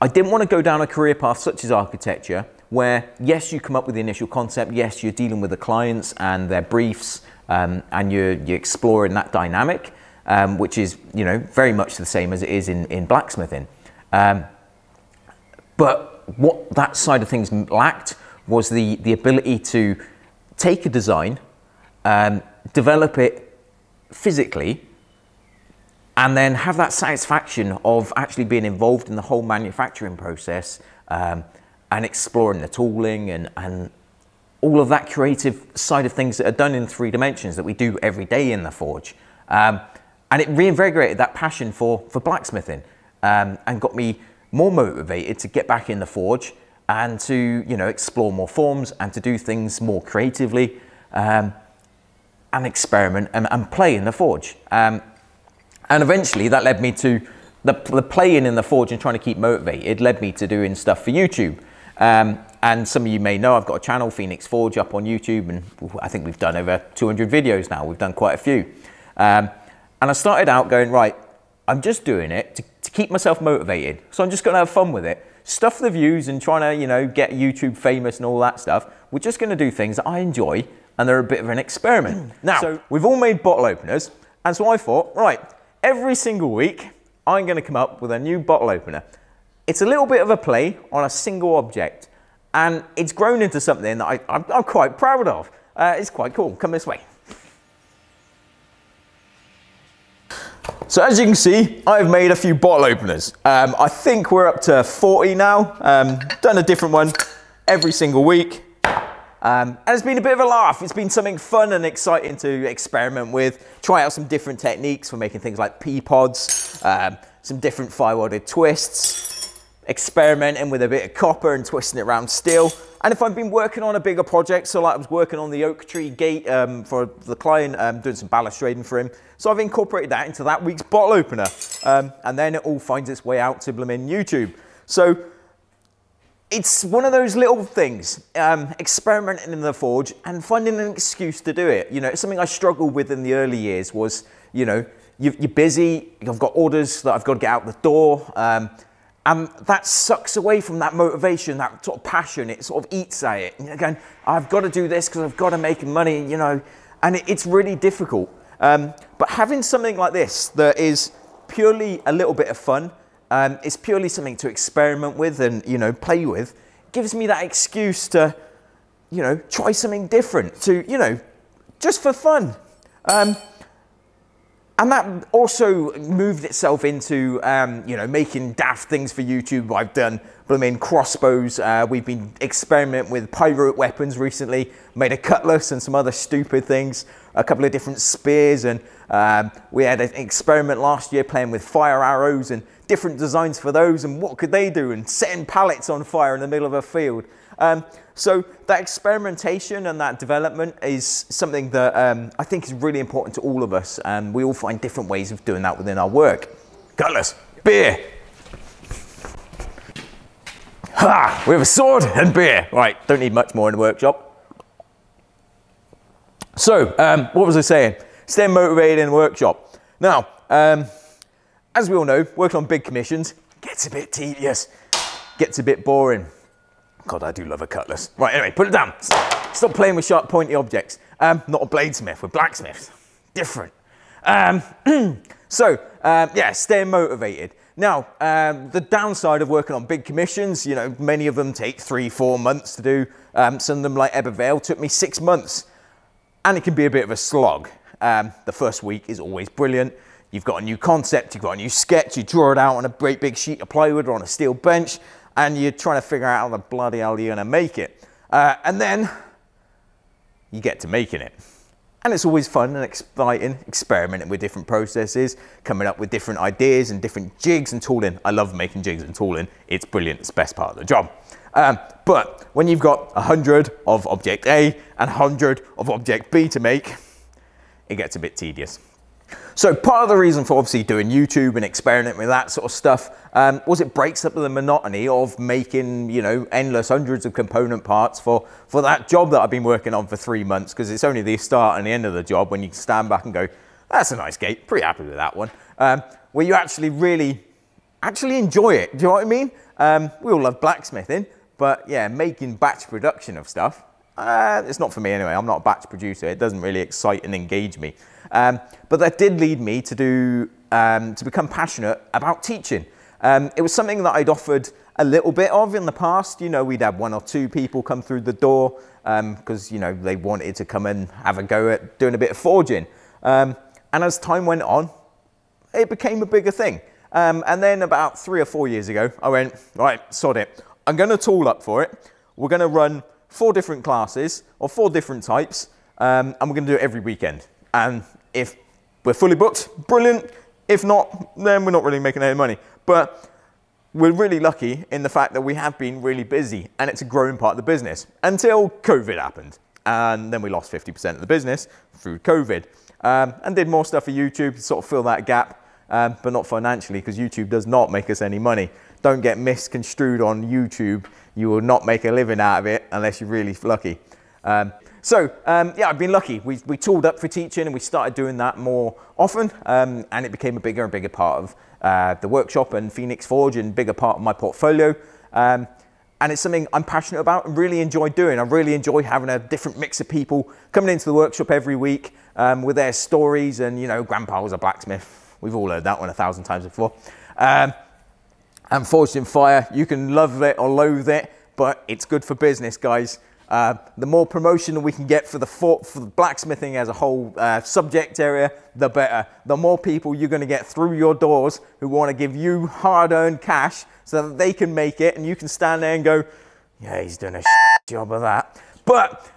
I didn't want to go down a career path such as architecture, where yes, you come up with the initial concept, yes, you're dealing with the clients and their briefs, um, and you're, you're exploring that dynamic, um, which is you know very much the same as it is in, in blacksmithing. Um, but what that side of things lacked was the, the ability to take a design, um, develop it physically, and then have that satisfaction of actually being involved in the whole manufacturing process um, and exploring the tooling and, and all of that creative side of things that are done in three dimensions that we do every day in the forge. Um, and it reinvigorated that passion for, for blacksmithing um, and got me more motivated to get back in the forge and to you know explore more forms and to do things more creatively um, and experiment and, and, play in the forge. Um, and eventually that led me to the, the playing in the forge and trying to keep motivated led me to doing stuff for YouTube. Um, and some of you may know I've got a channel, Phoenix Forge, up on YouTube, and I think we've done over 200 videos now. We've done quite a few. Um, and I started out going, right, I'm just doing it to, to keep myself motivated. So I'm just going to have fun with it. Stuff the views and trying to, you know, get YouTube famous and all that stuff. We're just going to do things that I enjoy and they're a bit of an experiment. now, so we've all made bottle openers. And so I thought, right, every single week, I'm going to come up with a new bottle opener. It's a little bit of a play on a single object. And it's grown into something that I, am quite proud of. Uh, it's quite cool. Come this way. So as you can see, I've made a few bottle openers. Um, I think we're up to 40 now. Um, done a different one every single week. Um, and it's been a bit of a laugh. It's been something fun and exciting to experiment with. Try out some different techniques for making things like pea pods, um, some different fire twists, experimenting with a bit of copper and twisting it around steel. And if I've been working on a bigger project, so like I was working on the oak tree gate um, for the client, um, doing some balustrading for him. So I've incorporated that into that week's bottle opener. Um, and then it all finds its way out to Blooming YouTube. So it's one of those little things, um, experimenting in the forge and finding an excuse to do it. You know, it's something I struggled with in the early years was, you know, you're busy, I've got orders that I've got to get out the door. Um, and that sucks away from that motivation, that sort of passion. It sort of eats at it. Again, I've got to do this because I've got to make money, you know, and it, it's really difficult. Um, but having something like this that is purely a little bit of fun, um, it's purely something to experiment with and, you know, play with, gives me that excuse to, you know, try something different, to, you know, just for fun. Um, and that also moved itself into, um, you know, making daft things for YouTube. I've done blooming crossbows. Uh, we've been experimenting with pyro weapons recently. Made a cutlass and some other stupid things. A couple of different spears, and um, we had an experiment last year playing with fire arrows and different designs for those. And what could they do? And setting pallets on fire in the middle of a field. Um, so that experimentation and that development is something that um, I think is really important to all of us, and we all find different ways of doing that within our work. Cutlass, beer. Ha! We have a sword and beer. Right, don't need much more in the workshop. So, um, what was I saying? Stay motivated in the workshop. Now, um, as we all know, working on big commissions gets a bit tedious, gets a bit boring. God, I do love a cutlass. Right, anyway, put it down. Stop playing with sharp, pointy objects. Um, not a bladesmith, we're blacksmiths. Different. Um, so, um, yeah, stay motivated. Now, um, the downside of working on big commissions, you know, many of them take three, four months to do. Um, some of them, like Ebbw Vale, took me six months. And it can be a bit of a slog. Um, the first week is always brilliant. You've got a new concept, you've got a new sketch, you draw it out on a great big sheet of plywood or on a steel bench, and you're trying to figure out how the bloody hell you're going to make it. Uh, and then you get to making it. And it's always fun and exciting, experimenting with different processes, coming up with different ideas and different jigs and tooling. I love making jigs and tooling. It's brilliant. It's the best part of the job. Um, but when you've got 100 of object A and 100 of object B to make, it gets a bit tedious. So part of the reason for obviously doing YouTube and experimenting with that sort of stuff um, was it breaks up the monotony of making, you know, endless hundreds of component parts for, for that job that I've been working on for three months because it's only the start and the end of the job when you stand back and go, that's a nice gate, pretty happy with that one. Um, where you actually really, actually enjoy it. Do you know what I mean? Um, we all love blacksmithing, but yeah, making batch production of stuff, uh, it's not for me anyway. I'm not a batch producer. It doesn't really excite and engage me. Um, but that did lead me to do um, to become passionate about teaching. Um, it was something that I'd offered a little bit of in the past. You know, we'd have one or two people come through the door because um, you know they wanted to come and have a go at doing a bit of forging. Um, and as time went on, it became a bigger thing. Um, and then about three or four years ago, I went, right, sod it. I'm going to tool up for it. We're going to run four different classes or four different types, and we're going to do it every weekend. And if we're fully booked, brilliant. If not, then we're not really making any money. But we're really lucky in the fact that we have been really busy and it's a growing part of the business until COVID happened. And then we lost 50% of the business through COVID um, and did more stuff for YouTube to sort of fill that gap, um, but not financially because YouTube does not make us any money. Don't get misconstrued on YouTube. You will not make a living out of it unless you're really lucky. Um, so um, yeah, I've been lucky. We, we tooled up for teaching and we started doing that more often um, and it became a bigger and bigger part of uh, the workshop and Phoenix Forge and bigger part of my portfolio. Um, and it's something I'm passionate about and really enjoy doing. I really enjoy having a different mix of people coming into the workshop every week um, with their stories and, you know, grandpa was a blacksmith. We've all heard that one a thousand times before. Um, and Forged in Fire, you can love it or loathe it, but it's good for business, guys. Uh, the more promotion we can get for the, for, for the blacksmithing as a whole uh, subject area, the better. The more people you're going to get through your doors who want to give you hard-earned cash so that they can make it and you can stand there and go, yeah, he's doing a job of that. But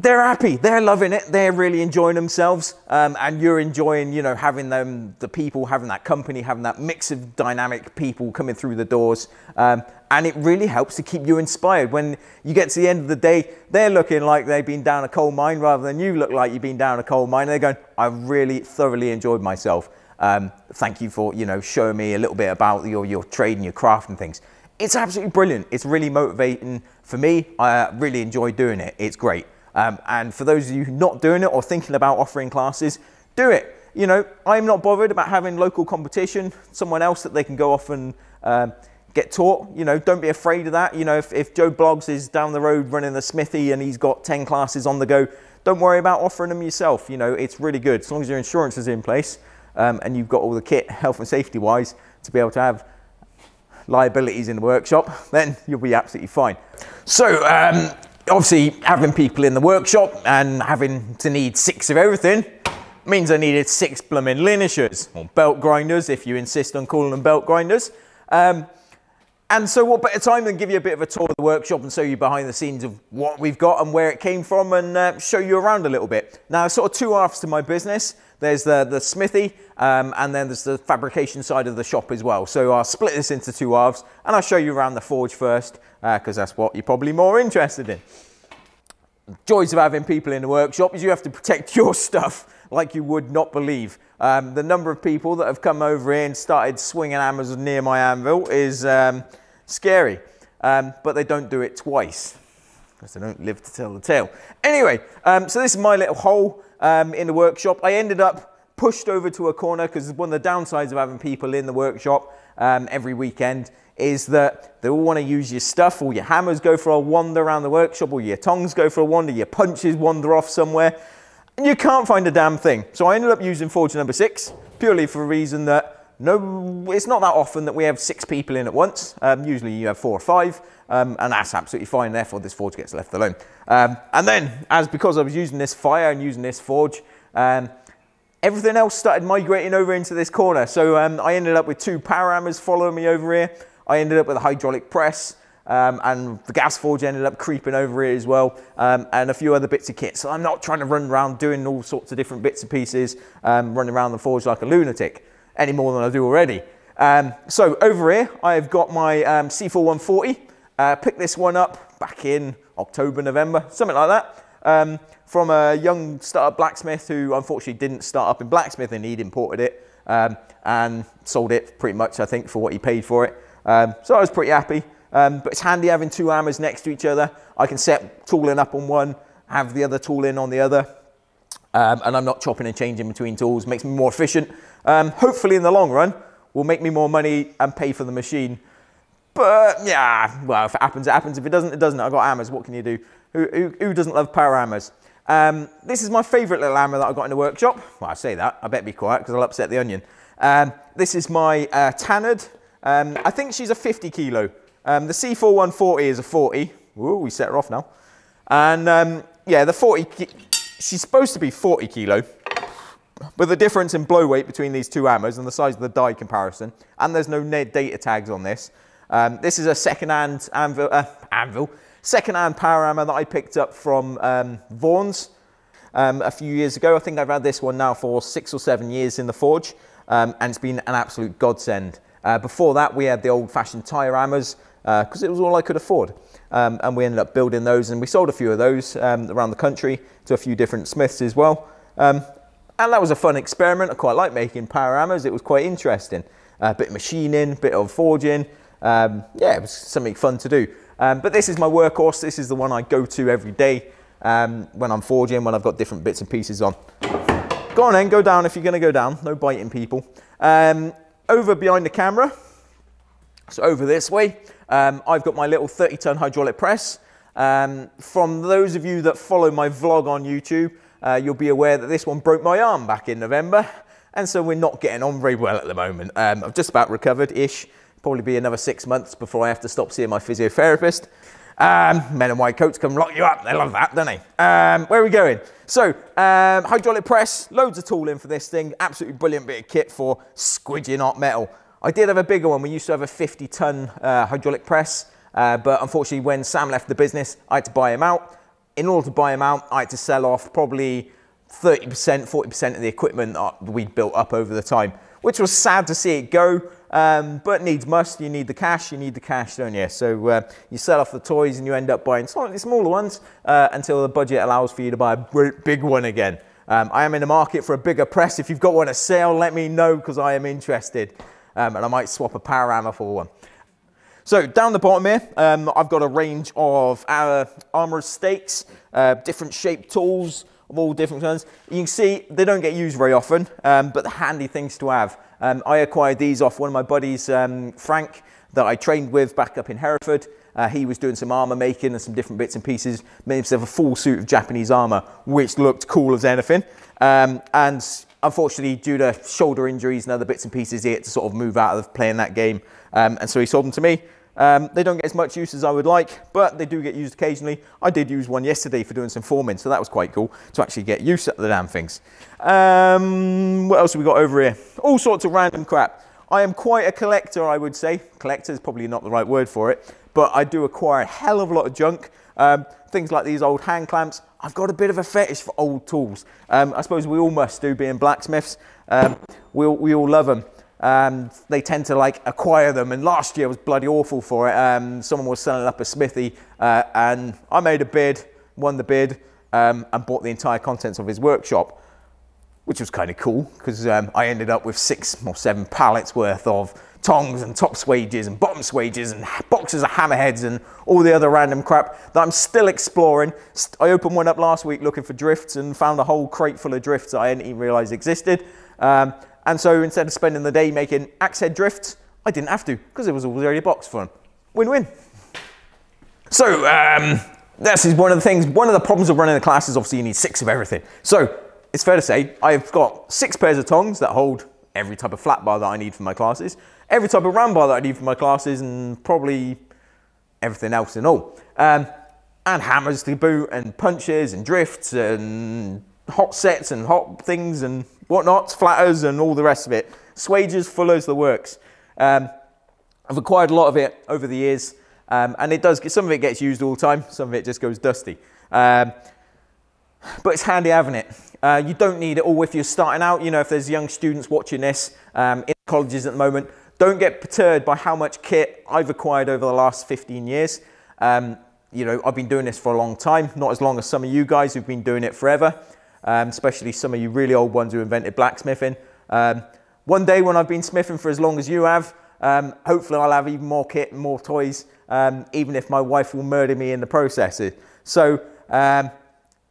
they're happy, they're loving it, they're really enjoying themselves, um, and you're enjoying, you know, having them, the people, having that company, having that mix of dynamic people coming through the doors, um, and it really helps to keep you inspired. When you get to the end of the day, they're looking like they've been down a coal mine rather than you look like you've been down a coal mine. They're going, I really thoroughly enjoyed myself. Um, thank you for, you know, showing me a little bit about your, your trade and your craft and things. It's absolutely brilliant. It's really motivating for me. I really enjoy doing it. It's great. Um, and for those of you not doing it or thinking about offering classes, do it. You know, I'm not bothered about having local competition, someone else that they can go off and um, get taught. You know, don't be afraid of that. You know, if, if Joe Bloggs is down the road running the smithy and he's got 10 classes on the go, don't worry about offering them yourself. You know, it's really good. As long as your insurance is in place um, and you've got all the kit, health and safety wise, to be able to have liabilities in the workshop, then you'll be absolutely fine. So, um, obviously having people in the workshop and having to need six of everything means I needed six blooming linishers or belt grinders if you insist on calling them belt grinders. Um, and so what better time than give you a bit of a tour of the workshop and show you behind the scenes of what we've got and where it came from and uh, show you around a little bit. Now, sort of two halves to my business. There's the, the smithy um, and then there's the fabrication side of the shop as well. So I'll split this into two halves and I'll show you around the forge first because uh, that's what you're probably more interested in. Joys of having people in the workshop is you have to protect your stuff like you would not believe. Um, the number of people that have come over here and started swinging hammers near my anvil is um, scary, um, but they don't do it twice because they don't live to tell the tale. Anyway, um, so this is my little hole um, in the workshop. I ended up pushed over to a corner because one of the downsides of having people in the workshop um, every weekend is that they all want to use your stuff, all your hammers go for a wander around the workshop, all your tongs go for a wander, your punches wander off somewhere, and you can't find a damn thing. So I ended up using Forge number six, purely for a reason that no, it's not that often that we have six people in at once. Um, usually you have four or five, um, and that's absolutely fine. Therefore, this forge gets left alone. Um, and then, as because I was using this fire and using this forge, um, everything else started migrating over into this corner. So um, I ended up with two power hammers following me over here. I ended up with a hydraulic press. Um, and the gas forge ended up creeping over here as well, um, and a few other bits of kit. So I'm not trying to run around doing all sorts of different bits and pieces, um, running around the forge like a lunatic any more than I do already. Um, so over here, I've got my um, C4140. Uh, picked this one up back in October, November, something like that, um, from a young startup blacksmith who unfortunately didn't start up in blacksmithing. He'd imported it and sold it pretty much, I think, for what he paid for it. Um, so I was pretty happy. Um, but it's handy having two hammers next to each other. I can set tooling up on one, have the other tool in on the other. Um, and I'm not chopping and changing between tools. Makes me more efficient. Um, hopefully in the long run, will make me more money and pay for the machine. But yeah, well, if it happens, it happens. If it doesn't, it doesn't. I've got hammers. What can you do? Who, who, who doesn't love power hammers? Um, this is my favourite little hammer that I got in the workshop. Well, I say that. I better be quiet because I'll upset the onion. Um, this is my uh, Tanard um, I think she's a 50 kilo. Um, the C4140 is a 40. Ooh, we set her off now. And um, yeah, the 40, she's supposed to be 40 kilo. But the difference in blow weight between these two hammers and the size of the die comparison, and there's no data tags on this. Um, this is a second-hand anvil, uh, anvil, second-hand power hammer that I picked up from um, Vaughan's um, a few years ago. I think I've had this one now for six or seven years in the forge, um, and it's been an absolute godsend. Uh, before that, we had the old-fashioned tyre hammers because uh, it was all I could afford. Um, and we ended up building those, and we sold a few of those um, around the country to a few different smiths as well. Um, and that was a fun experiment. I quite like making power hammers. It was quite interesting. A uh, bit of machining, bit of forging. Um, yeah, it was something fun to do. Um, but this is my workhorse. This is the one I go to every day um, when I'm forging, when I've got different bits and pieces on. Go on then, go down if you're going to go down. No biting people. Over behind the camera, so over this way, um, I've got my little 30 ton hydraulic press. Um, from those of you that follow my vlog on YouTube, uh, you'll be aware that this one broke my arm back in November. And so we're not getting on very well at the moment. Um, I've just about recovered-ish. Probably be another six months before I have to stop seeing my physiotherapist. Um, men in white coats come lock you up. They love that, don't they? Um, where are we going? So, um, hydraulic press, loads of tooling for this thing. Absolutely brilliant bit of kit for squidging hot metal. I did have a bigger one. We used to have a 50 ton uh, hydraulic press, uh, but unfortunately when Sam left the business, I had to buy him out. In order to buy him out, I had to sell off probably 30%, 40% of the equipment that we'd built up over the time, which was sad to see it go, um, but needs must. You need the cash, you need the cash, don't you? So uh, you sell off the toys and you end up buying slightly smaller ones uh, until the budget allows for you to buy a big one again. Um, I am in the market for a bigger press. If you've got one to sale, let me know because I am interested. Um, and I might swap a power hammer for one. So down the bottom here, um, I've got a range of our armorer's stakes, uh, different shaped tools, of all different kinds. You can see they don't get used very often, um, but handy things to have. Um, I acquired these off one of my buddies, um, Frank, that I trained with back up in Hereford. Uh, he was doing some armor making and some different bits and pieces, made himself a full suit of Japanese armor, which looked cool as anything. Um, and unfortunately, due to shoulder injuries and other bits and pieces, he had to sort of move out of playing that game. Um, and so he sold them to me. Um, they don't get as much use as I would like, but they do get used occasionally. I did use one yesterday for doing some forming, so that was quite cool to actually get use of the damn things. Um, what else have we got over here? All sorts of random crap. I am quite a collector, I would say. Collector is probably not the right word for it, but I do acquire a hell of a lot of junk. Um, things like these old hand clamps. I've got a bit of a fetish for old tools. Um, I suppose we all must do, being blacksmiths. Um, we, all, we all love them um, they tend to like acquire them. And last year was bloody awful for it. Um, someone was selling up a smithy uh, and I made a bid, won the bid um, and bought the entire contents of his workshop, which was kind of cool because um, I ended up with six or seven pallets worth of tongs and top swages and bottom swages and boxes of hammerheads and all the other random crap that I'm still exploring. I opened one up last week looking for drifts and found a whole crate full of drifts I didn't even realize existed. Um, and so instead of spending the day making axe head drifts, I didn't have to because it was already a box for them. Win-win. So um, this is one of the things, one of the problems of running the class is obviously you need six of everything. So it's fair to say I've got six pairs of tongs that hold every type of flat bar that I need for my classes, every type of round bar that I need for my classes, and probably everything else in all. Um, and hammers to boot, and punches, and drifts, and hot sets, and hot things, and whatnots, flatters, and all the rest of it. Swages, fullers, the works. Um, I've acquired a lot of it over the years, um, and it does. Some of it gets used all the time. Some of it just goes dusty. Um, but it's handy having it. Uh, you don't need it all if you're starting out. You know, if there's young students watching this um, in colleges at the moment, don't get perturbed by how much kit I've acquired over the last 15 years. Um, you know, I've been doing this for a long time, not as long as some of you guys who've been doing it forever um, especially some of you really old ones who invented blacksmithing. Um, one day when I've been smithing for as long as you have, um, hopefully I'll have even more kit and more toys, um, even if my wife will murder me in the process. So, um,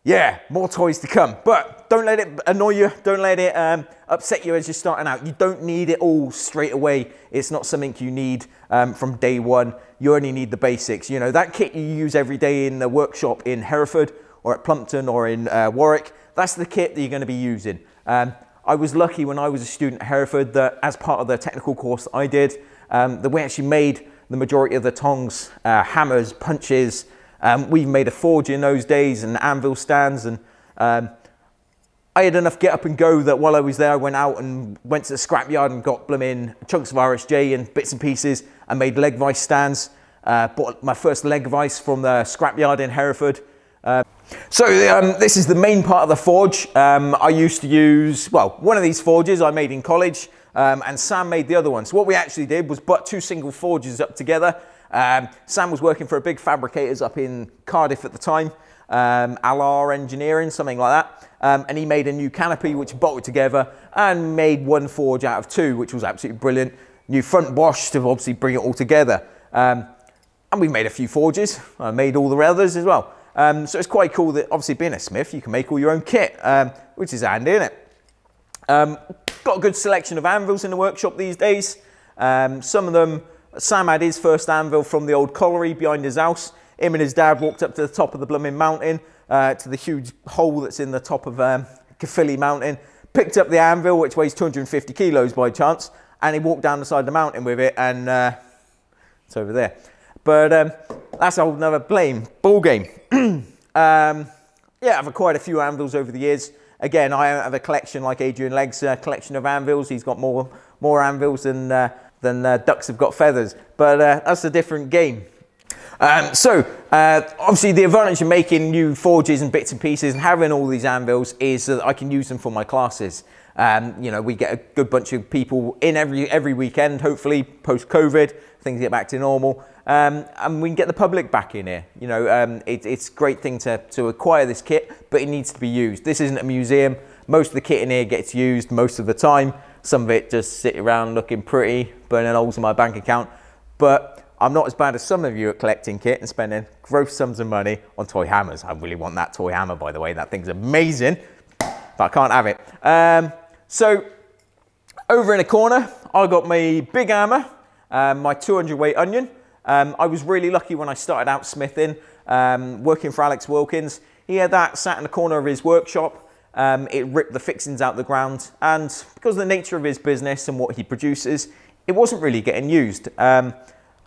yeah, more toys to come. But don't let it annoy you. Don't let it um, upset you as you're starting out. You don't need it all straight away. It's not something you need from day one. You only need the basics. You know, that kit you use every day in the workshop in Hereford or at Plumpton or in uh, Warwick, that's the kit that you're going to be using. Um, I was lucky when I was a student at Hereford that as part of the technical course I did, um, that we actually made the majority of the tongs, uh, hammers, punches. Um, we made a forge in those days and anvil stands. And um, I had enough get up and go that while I was there, I went out and went to the scrapyard and got blooming chunks of RSJ and bits and pieces and made leg vice stands. Uh, bought my first leg vise from the scrapyard in Hereford. Uh, so um, this is the main part of the forge. Um, I used to use, well, one of these forges I made in college um, and Sam made the other one. So what we actually did was butt two single forges up together. Um, Sam was working for a big fabricators up in Cardiff at the time, um, Alar Engineering, something like that. Um, and he made a new canopy which bolted together and made one forge out of two, which was absolutely brilliant. New front wash to obviously bring it all together. Um, and we made a few forges. I made all the others as well. Um, so it's quite cool that obviously being a smith, you can make all your own kit, um, which is handy, isn't it? Um, got a good selection of anvils in the workshop these days. Some of them, Sam had his first anvil from the old colliery behind his house. Him and his dad walked up to the top of the blooming mountain, uh, to the huge hole that's in the top of um, Mountain, picked up the anvil, which weighs 250 kilos by chance, and he walked down the side of the mountain with it, and uh, it's over there. But um, that's a whole blame ball game. um, yeah, I've acquired a few anvils over the years. Again, I have a collection like Adrian Legg's uh, collection of anvils. He's got more more anvils than uh, than uh, ducks have got feathers. But uh, that's a different game. Um, so, uh, obviously, the advantage of making new forges and bits and pieces and having all these anvils is that I can use them for my classes. Um, you know, we get a good bunch of people in every every weekend, hopefully post COVID, things get back to normal, um, and we can get the public back in here. You know, um, it, it's a great thing to, to acquire this kit, but it needs to be used. This isn't a museum. Most of the kit in here gets used most of the time. Some of it just sit around looking pretty, burning holes in my bank account. But I'm not as bad as some of you at collecting kit and spending gross sums of money on toy hammers. I really want that toy hammer, by the way. That thing's amazing, but I can't have it. Um, so over in a corner, I got my big hammer, um, my 200 weight onion. Um, I was really lucky when I started out smithing, um, working for Alex Wilkins. He had that sat in the corner of his workshop. Um, it ripped the fixings out the ground. And because of the nature of his business and what he produces, it wasn't really getting used. Um,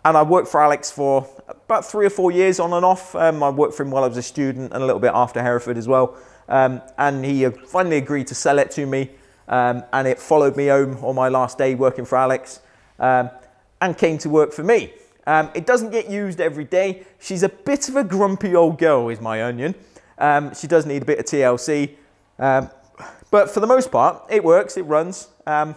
and I worked for Alex for about three or four years on and off. Um, I worked for him while I was a student and a little bit after Hereford as well. Um, and he finally agreed to sell it to me. and it followed me home on my last day working for Alex and came to work for me. Um, it doesn't get used every day. She's a bit of a grumpy old girl, is my onion. Um, she does need a bit of TLC. Um, but for the most part, it works, it runs. Um,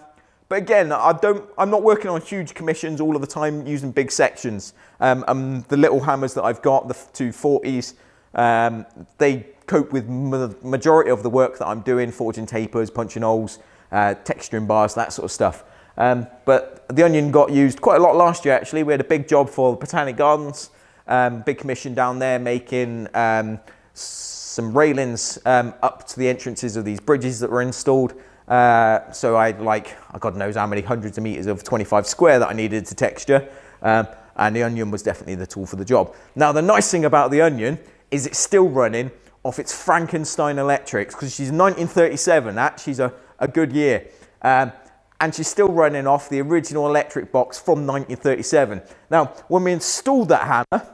but again, I don't, I'm not working on huge commissions all of the time using big sections. Um, the little hammers that I've got, the 240s, um, they cope with the majority of the work that I'm doing, forging tapers, punching holes, uh, texturing bars, that sort of stuff. Um, but the onion got used quite a lot last year actually. We had a big job for the Botanic Gardens, um, big commission down there making um, some railings um, up to the entrances of these bridges that were installed. Uh, so I like, God knows how many hundreds of meters of 25 square that I needed to texture. Um, and the onion was definitely the tool for the job. Now the nice thing about the onion is it's still running off its Frankenstein electrics because she's 1937, that she's a, a good year. Um, and she's still running off the original electric box from 1937. Now, when we installed that hammer,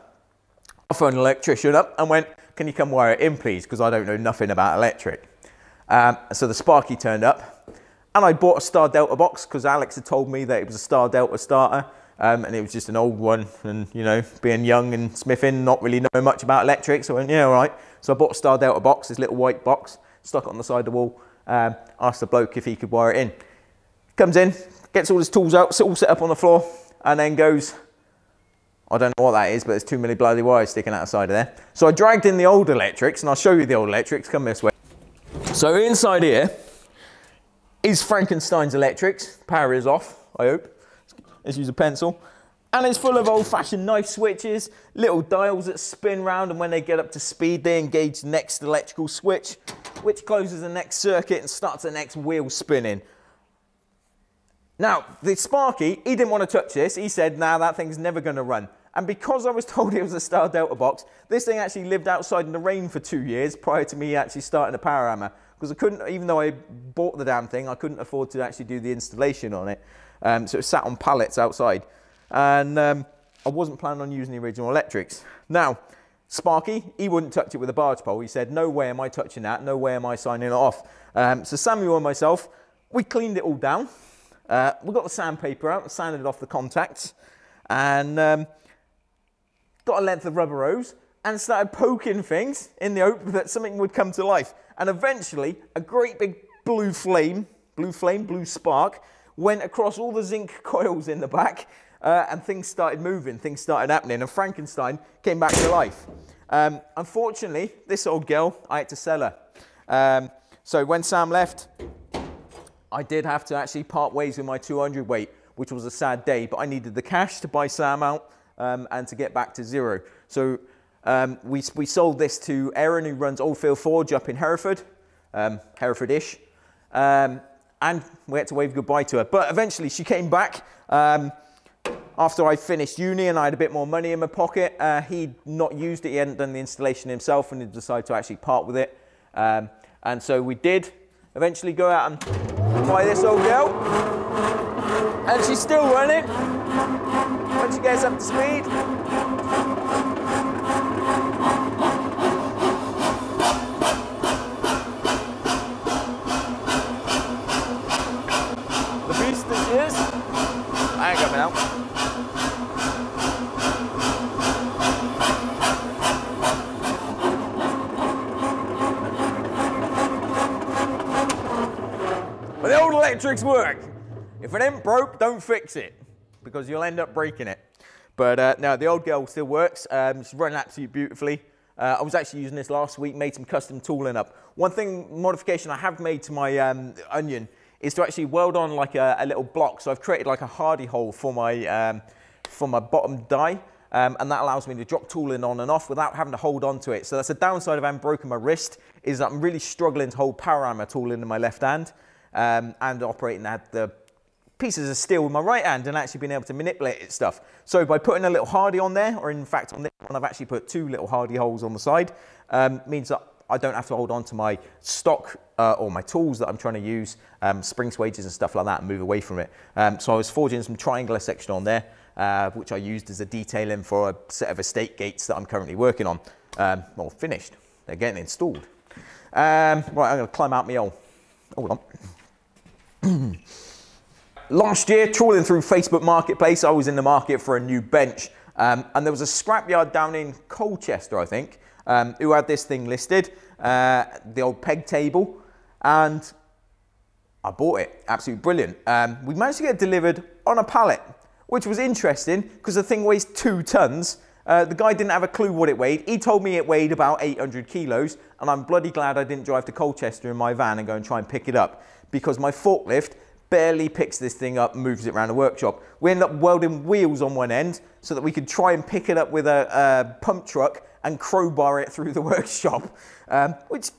I phoned an electrician up and went, can you come wire it in, please? Because I don't know nothing about electric. Um, so the Sparky turned up and I bought a Star Delta box because Alex had told me that it was a Star Delta starter um, and it was just an old one. And, you know, being young and smithing, not really knowing much about electric. So I went, yeah, all right. So I bought a Star Delta box, this little white box, stuck it on the side of the wall, um, asked the bloke if he could wire it in. Comes in, gets all his tools out, all set up on the floor, and then goes, I don't know what that is, but there's too many bloody wires sticking out the side of there. So I dragged in the old electrics, and I'll show you the old electrics. Come this way. So inside here is Frankenstein's electrics. Power is off, I hope. Let's use a pencil. And it's full of old-fashioned knife switches, little dials that spin round, and when they get up to speed, they engage the next electrical switch, which closes the next circuit and starts the next wheel spinning. Now, the Sparky, he didn't want to touch this. He said, nah, that thing's never going to run. And because I was told it was a Star Delta box, this thing actually lived outside in the rain for two years prior to me actually starting a power hammer. Because I couldn't, even though I bought the damn thing, I couldn't afford to actually do the installation on it. Um, so it sat on pallets outside. And um, I wasn't planning on using the original electrics. Now, Sparky, he wouldn't touch it with a barge pole. He said, no way am I touching that. No way am I signing it off. Um, so Samuel and myself, we cleaned it all down. Uh, we got the sandpaper out, and sanded it off the contacts, and um, got a length of rubber hose, and started poking things in the hope that something would come to life. And eventually, a great big blue flame, blue flame, blue spark, went across all the zinc coils in the back, uh, and things started moving, things started happening, and Frankenstein came back to life. Um, unfortunately, this old girl, I had to sell her. Um, so when Sam left, I did have to actually part ways with my 200 weight, which was a sad day, but I needed the cash to buy Sam out um, and to get back to zero. So um, we, we sold this to Erin, who runs Oldfield Forge up in Hereford, um, Hereford-ish. Um, and we had to wave goodbye to her. But eventually she came back um, after I finished uni and I had a bit more money in my pocket. Uh, he'd not used it, he hadn't done the installation himself and he decided to actually part with it. Um, and so we did eventually go out and buy this old girl. And she's still running. Once you guys up to speed, The beast she is. I ain't coming out. But the old electrics work. If it ain't broke, don't fix it because you'll end up breaking it. But uh, no, the old girl still works. Um, she's running absolutely beautifully. Uh, I was actually using this last week, made some custom tooling up. One thing, modification I have made to my um, onion is to actually weld on like a, a, little block. So I've created like a hardy hole for my, um, for my bottom die. Um, and that allows me to drop tooling on and off without having to hold on to it. So that's a downside of having broken my wrist, is that I'm really struggling to hold power hammer tooling in my left hand um, and operating at the pieces of steel with my right hand and actually being able to manipulate it stuff. So by putting a little hardy on there, or in fact on this one I've actually put two little hardy holes on the side, um, means that I don't have to hold on to my stock uh, or my tools that I'm trying to use, um, spring swages and stuff like that and move away from it. Um, so I was forging some triangular section on there, uh, which I used as a detailing for a set of estate gates that I'm currently working on. Um, well, finished. They're getting installed. Um, right, I'm gonna climb out my hole. Hold on. Last year, trawling through Facebook Marketplace, I was in the market for a new bench. Um, and there was a scrapyard down in Colchester, I think, um, who had this thing listed, uh, the old peg table. And I bought it. Absolutely brilliant. Um, we managed to get it delivered on a pallet, which was interesting because the thing weighs two tons. Uh, the guy didn't have a clue what it weighed. He told me it weighed about 800 kilos, and I'm bloody glad I didn't drive to Colchester in my van and go and try and pick it up because my forklift barely picks this thing up moves it around the workshop. We ended up welding wheels on one end so that we could try and pick it up with a, a pump truck and crowbar it through the workshop, um, which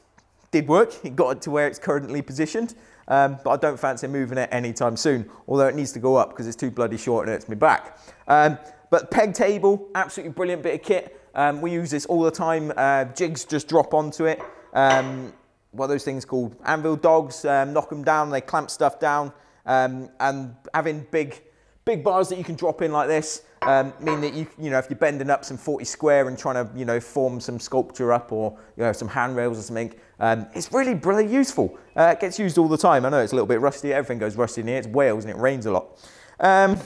did work. It got it to where it's currently positioned, um, but I don't fancy moving it anytime soon, although it needs to go up because it's too bloody short and hurts me back. Um, but peg table, absolutely brilliant bit of kit. Um, we use this all the time. Uh, jigs just drop onto it. Um, what those things called? Anvil dogs, um, knock them down, they clamp stuff down. Um, and having big, big bars that you can drop in like this um, mean that you, you know, if you're bending up some 40 square and trying to, you know, form some sculpture up or, you know, some handrails or something, um, it's really, really useful. Uh, it gets used all the time. I know it's a little bit rusty. Everything goes rusty in here. It's Wales and it rains a lot. Um,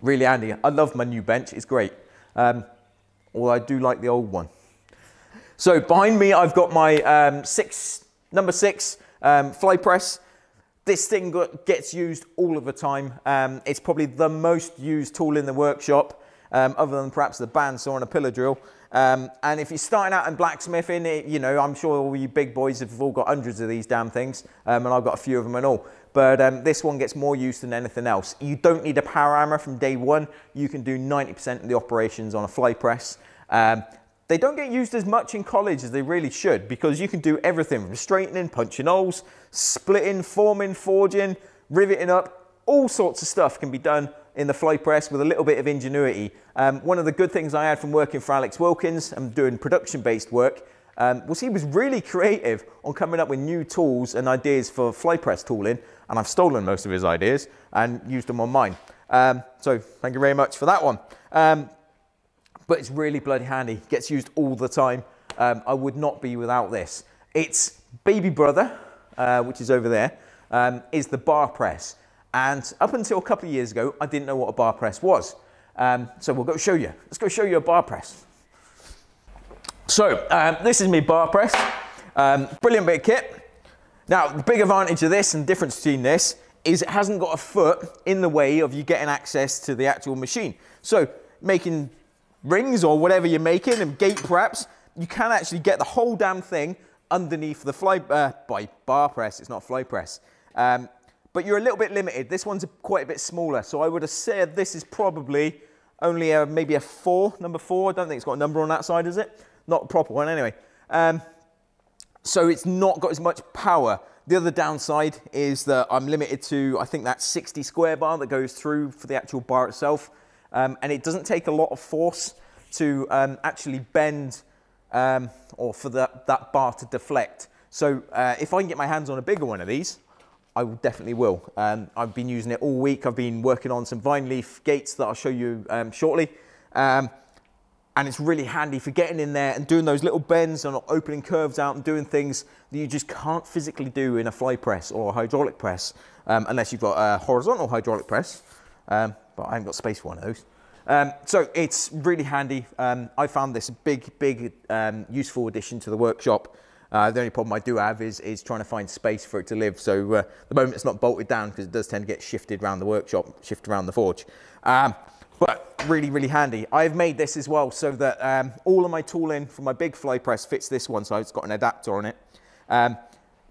really handy. I love my new bench. It's great. Um, although I do like the old one. So behind me, I've got my um, six, number six um, fly press. This thing gets used all of the time. Um, it's probably the most used tool in the workshop, um, other than perhaps the bandsaw and a pillar drill. Um, and if you're starting out in blacksmithing, it, you know, I'm sure all you big boys have all got hundreds of these damn things, um, and I've got a few of them and all. But um, this one gets more use than anything else. You don't need a power hammer from day one. You can do 90% of the operations on a fly press. Um, they don't get used as much in college as they really should because you can do everything from straightening, punching holes, splitting, forming, forging, riveting up, all sorts of stuff can be done in the fly press with a little bit of ingenuity. Um, one of the good things I had from working for Alex Wilkins and doing production-based work um, was he was really creative on coming up with new tools and ideas for fly press tooling, and I've stolen most of his ideas and used them on mine. Um, so thank you very much for that one. But it's really bloody handy. Gets used all the time. Um, I would not be without this. Its baby brother, uh, which is over there, um, is the bar press. And up until a couple of years ago, I didn't know what a bar press was. Um, so we'll go show you. Let's go show you a bar press. So um, this is my bar press. Um, brilliant bit of kit. Now, the big advantage of this and difference between this is it hasn't got a foot in the way of you getting access to the actual machine. So making rings or whatever you're making and gate perhaps, you can actually get the whole damn thing underneath the fly uh, by bar press. It's not fly press. Um, but you're a little bit limited. This one's quite a bit smaller. So I would have said this is probably only a, maybe a four, number four. I don't think it's got a number on that side, is it? Not a proper one anyway. Um, so it's not got as much power. The other downside is that I'm limited to, I think that 60 square bar that goes through for the actual bar itself. Um, and it doesn't take a lot of force to um, actually bend um, or for the, that bar to deflect. So uh, if I can get my hands on a bigger one of these, I definitely will. Um, I've been using it all week. I've been working on some vine leaf gates that I'll show you um, shortly. Um, and it's really handy for getting in there and doing those little bends and opening curves out and doing things that you just can't physically do in a fly press or a hydraulic press, unless you've got a horizontal hydraulic press. Um, but I haven't got space for one of those. Um, so it's really handy. Um, I found this a big, big um, useful addition to the workshop. Uh, the only problem I do have is, is trying to find space for it to live. So uh, the moment it's not bolted down because it does tend to get shifted around the workshop, shift around the forge. Um, but really, really handy. I've made this as well so that um, all of my tooling for my big fly press fits this one. So it's got an adapter on it. Um,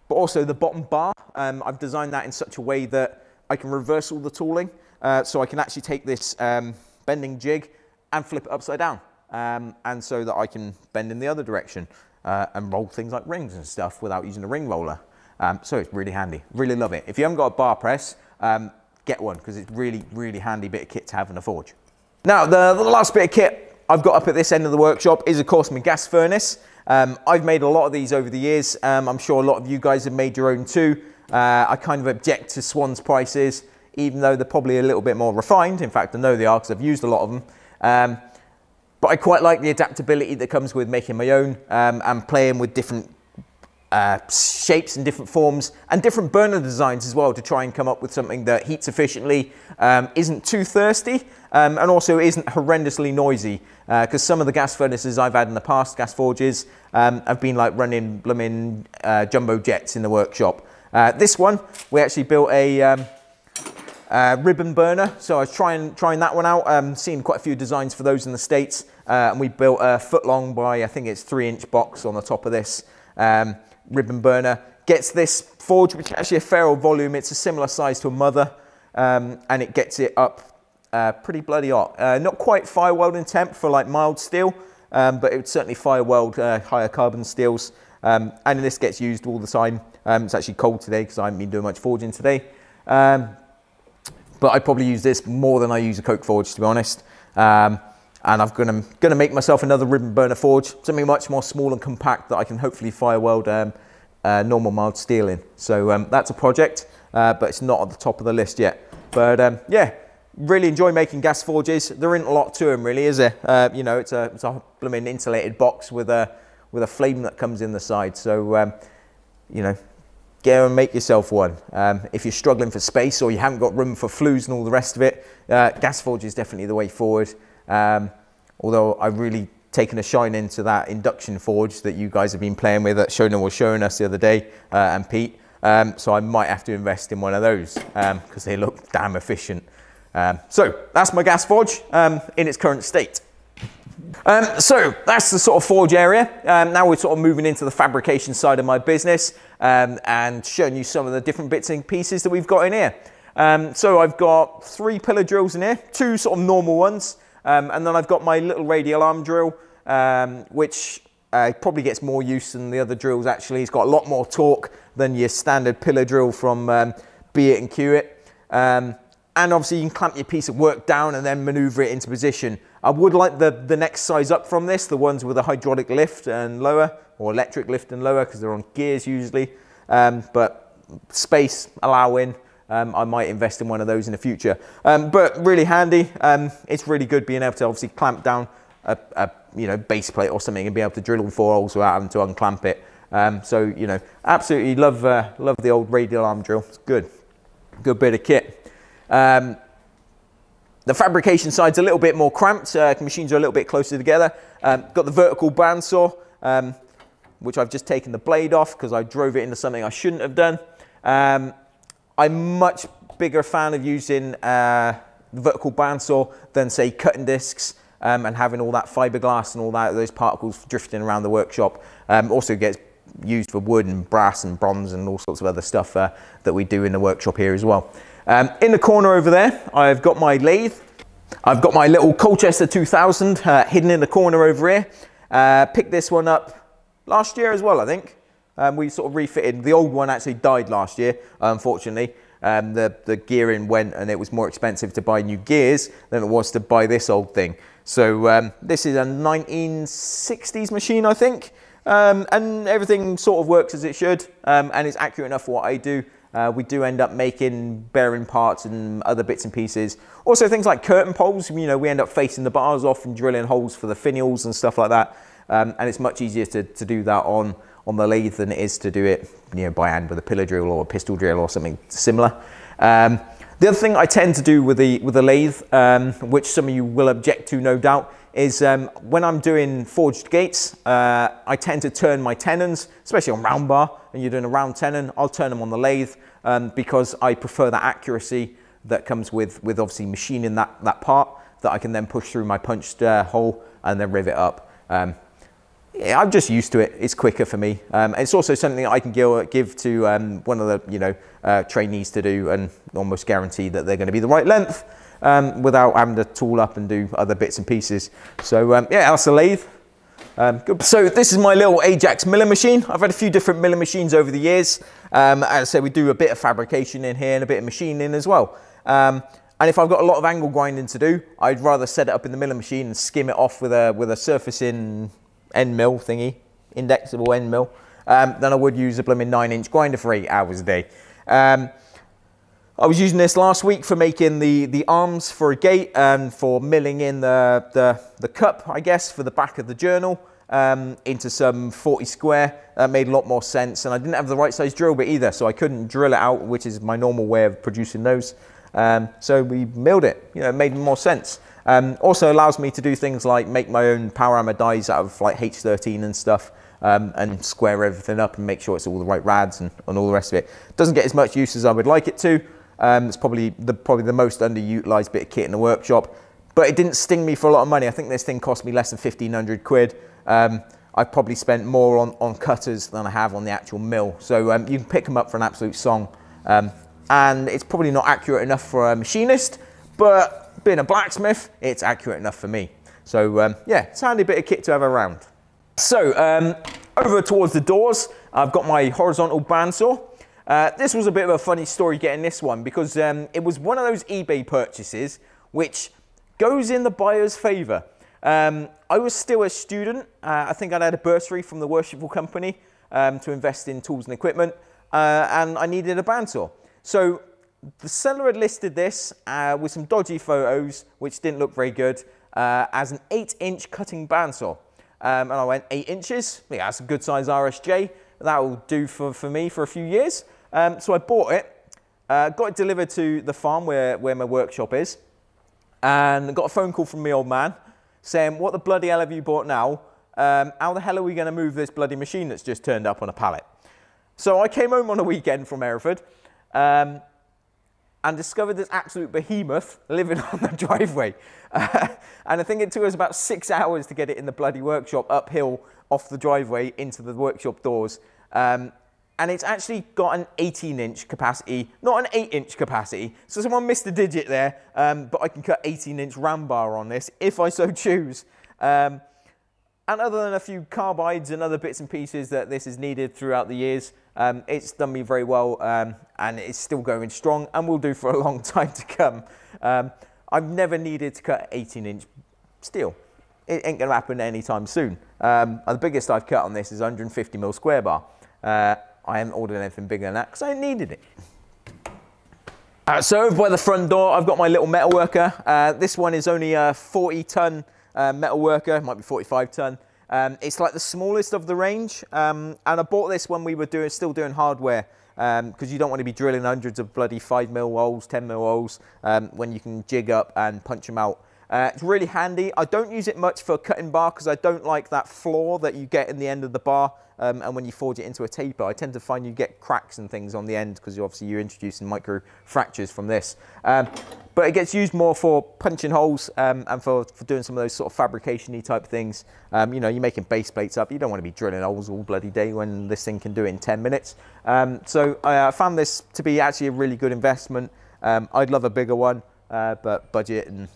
but also the bottom bar, I've designed that in such a way that I can reverse all the tooling. Uh, so I can actually take this um, bending jig and flip it upside down. Um, and so that I can bend in the other direction uh, and roll things like rings and stuff without using a ring roller. Um, so it's really handy, really love it. If you haven't got a bar press, um, get one because it's really, really handy bit of kit to have in a forge. Now, the, the, last bit of kit I've got up at this end of the workshop is of course my gas furnace. Um, I've made a lot of these over the years. Um, I'm sure a lot of you guys have made your own too. Uh, I kind of object to Swan's prices, even though they're probably a little bit more refined. In fact, I know they are because I've used a lot of them. Um, but I quite like the adaptability that comes with making my own um, and playing with different uh, shapes and different forms and different burner designs as well to try and come up with something that heats efficiently, um, isn't too thirsty, um, and also isn't horrendously noisy. Because uh, some of the gas furnaces I've had in the past, gas forges, um, have been like running blooming uh, jumbo jets in the workshop. Uh, this one, we actually built a um, uh, ribbon burner. So I was trying, trying that one out, um, seeing quite a few designs for those in the States. Uh, and we built a foot long by, I think it's three inch box on the top of this um, ribbon burner. Gets this forge, which is actually a old volume. It's a similar size to a mother. Um, and it gets it up uh, pretty bloody hot. Uh, not quite fire welding temp for like mild steel, um, but it would certainly fire weld uh, higher carbon steels. Um, and this gets used all the time. Um, it's actually cold today because I haven't been doing much forging today. Um, but I probably use this more than I use a coke forge, to be honest. Um, and I'm gonna, gonna make myself another ribbon burner forge, something much more small and compact that I can hopefully fire weld um, uh, normal mild steel in. So um, that's a project, uh, but it's not at the top of the list yet. But um, yeah, really enjoy making gas forges. There isn't a lot to them really, is there? Uh, you know, it's a, it's a blooming insulated box with a, with a flame that comes in the side. So, um, you know, go and make yourself one. Um, if you're struggling for space or you haven't got room for flues and all the rest of it, uh, gas forge is definitely the way forward. Um, although I've really taken a shine into that induction forge that you guys have been playing with that Shona was showing us the other day uh, and Pete. Um, so I might have to invest in one of those because um, they look damn efficient. Um, so that's my gas forge um, in its current state. Um, so that's the sort of forge area. Um, now we're sort of moving into the fabrication side of my business um, and showing you some of the different bits and pieces that we've got in here. Um, so I've got three pillar drills in here, two sort of normal ones, um, and then I've got my little radial arm drill, um, which uh, probably gets more use than the other drills actually. It's got a lot more torque than your standard pillar drill from um, Be It and Cue It. and obviously you can clamp your piece of work down and then maneuver it into position. I would like the, the next size up from this, the ones with a hydraulic lift and lower, or electric lift and lower, because they're on gears usually. Um, but space allowing, um, I might invest in one of those in the future. Um, but really handy. Um, it's really good being able to obviously clamp down a, a, you know base plate or something and be able to drill four holes without having to unclamp it. Um, so you know, absolutely love uh, love the old radial arm drill. It's good, good bit of kit. Um, the fabrication side's a little bit more cramped. Uh, machines are a little bit closer together. Um, got the vertical bandsaw, um, which I've just taken the blade off because I drove it into something I shouldn't have done. Um, I'm much bigger fan of using uh, the vertical bandsaw than say cutting discs um, and having all that fiberglass and all that those particles drifting around the workshop. Um, also gets used for wood and brass and bronze and all sorts of other stuff uh, that we do in the workshop here as well. Um, in the corner over there, I've got my lathe. I've got my little Colchester 2000 uh, hidden in the corner over here. Uh, picked this one up last year as well, I think. Um, we sort of refitted. The old one actually died last year, unfortunately. Um, the, the gearing went and it was more expensive to buy new gears than it was to buy this old thing. So um, this is a 1960s machine, I think. Um, and everything sort of works as it should um, and it's accurate enough for what I do. Uh, we do end up making bearing parts and other bits and pieces. Also things like curtain poles, you know, we end up facing the bars off and drilling holes for the finials and stuff like that. Um, and it's much easier to, to do that on, on the lathe than it is to do it you know, by hand with a pillar drill or a pistol drill or something similar. Um, the other thing I tend to do with the, with the lathe, um, which some of you will object to no doubt, is um, when I'm doing forged gates, uh, I tend to turn my tenons, especially on round bar, and you're doing a round tenon, I'll turn them on the lathe um, because I prefer that accuracy that comes with, with obviously machining that, that part that I can then push through my punched uh, hole and then rivet up. Um, I'm just used to it. It's quicker for me. Um, it's also something I can give, to um, one of the you know uh, trainees to do and almost guarantee that they're going to be the right length um, without having to tool up and do other bits and pieces. So um, yeah, that's a lathe. Um. So this is my little Ajax milling machine. I've had a few different milling machines over the years. Um, as I said, we do a bit of fabrication in here and a bit of machining as well. And if I've got a lot of angle grinding to do, I'd rather set it up in the milling machine and skim it off with a, with a surfacing end mill thingy, indexable end mill, um, I would use a blooming nine inch grinder for eight hours a day. Um, I was using this last week for making the, the arms for a gate and for milling in the, the, the cup, I guess, for the back of the journal um, into some 40 square. That made a lot more sense. And I didn't have the right size drill bit either, so I couldn't drill it out, which is my normal way of producing those. Um, so we milled it, you know, it made more sense. Um, also allows me to do things like make my own power hammer dies out of like H13 and stuff. Um, and square everything up and make sure it's all the right rads and, and all the rest of it. Doesn't get as much use as I would like it to, um, it's probably the, probably the most underutilized bit of kit in the workshop, but it didn't sting me for a lot of money. I think this thing cost me less than 1500 quid. Um, I've probably spent more on, on cutters than I have on the actual mill. So um, you can pick them up for an absolute song. Um, and it's probably not accurate enough for a machinist, but being a blacksmith, it's accurate enough for me. So um, yeah, it's a handy bit of kit to have around. So um, over towards the doors, I've got my horizontal bandsaw. Uh, this was a bit of a funny story getting this one because um, it was one of those eBay purchases which goes in the buyer's favour. Um, I was still a student. Uh, I think I'd had a bursary from the Worshipful Company um, to invest in tools and equipment, uh, and I needed a bandsaw. So the seller had listed this uh, with some dodgy photos, which didn't look very good, uh, as an 8-inch cutting bandsaw. Um, and I went, 8 inches? Yeah, that's a good size RSJ. That will do for, for me for a few years. Um, so I bought it, uh, got it delivered to the farm where, where my workshop is, and got a phone call from my old man saying, what the bloody hell have you bought now? Um, how the hell are we going to move this bloody machine that's just turned up on a pallet? So I came home on a weekend from Hereford um, and discovered this absolute behemoth living on the driveway. Uh, and I think it took us about six hours to get it in the bloody workshop uphill off the driveway into the workshop doors. Um, and it's actually got an 18 inch capacity, not an 8 inch capacity. So someone missed a digit there, um, but I can cut 18 inch round bar on this if I so choose. Um, and other than a few carbides and other bits and pieces that this is needed throughout the years, um, it's done me very well um, and it's still going strong and will do for a long time to come. Um, I've never needed to cut 18 inch steel. It ain't gonna happen anytime soon. Um, the biggest I've cut on this is 150 mil square bar. Uh, I haven't ordered anything bigger than that because I needed it. Uh, so over by the front door, I've got my little metal worker. Uh, this one is only a 40 ton uh, metal worker, might be 45 ton. Um, it's like the smallest of the range, um, and I bought this when we were doing still doing hardware because um, you don't want to be drilling hundreds of bloody five mil holes, ten mil holes um, when you can jig up and punch them out. Uh, it's really handy. I don't use it much for cutting bar because I don't like that flaw that you get in the end of the bar. Um, and when you forge it into a taper, I tend to find you get cracks and things on the end because obviously you're introducing micro fractures from this. Um, but it gets used more for punching holes um, and for, for, doing some of those sort of fabrication-y type things. Um, you know, you're making base plates up. You don't want to be drilling holes all bloody day when this thing can do it in 10 minutes. Um, so I uh, found this to be actually a really good investment. Um, I'd love a bigger one, uh, but budget and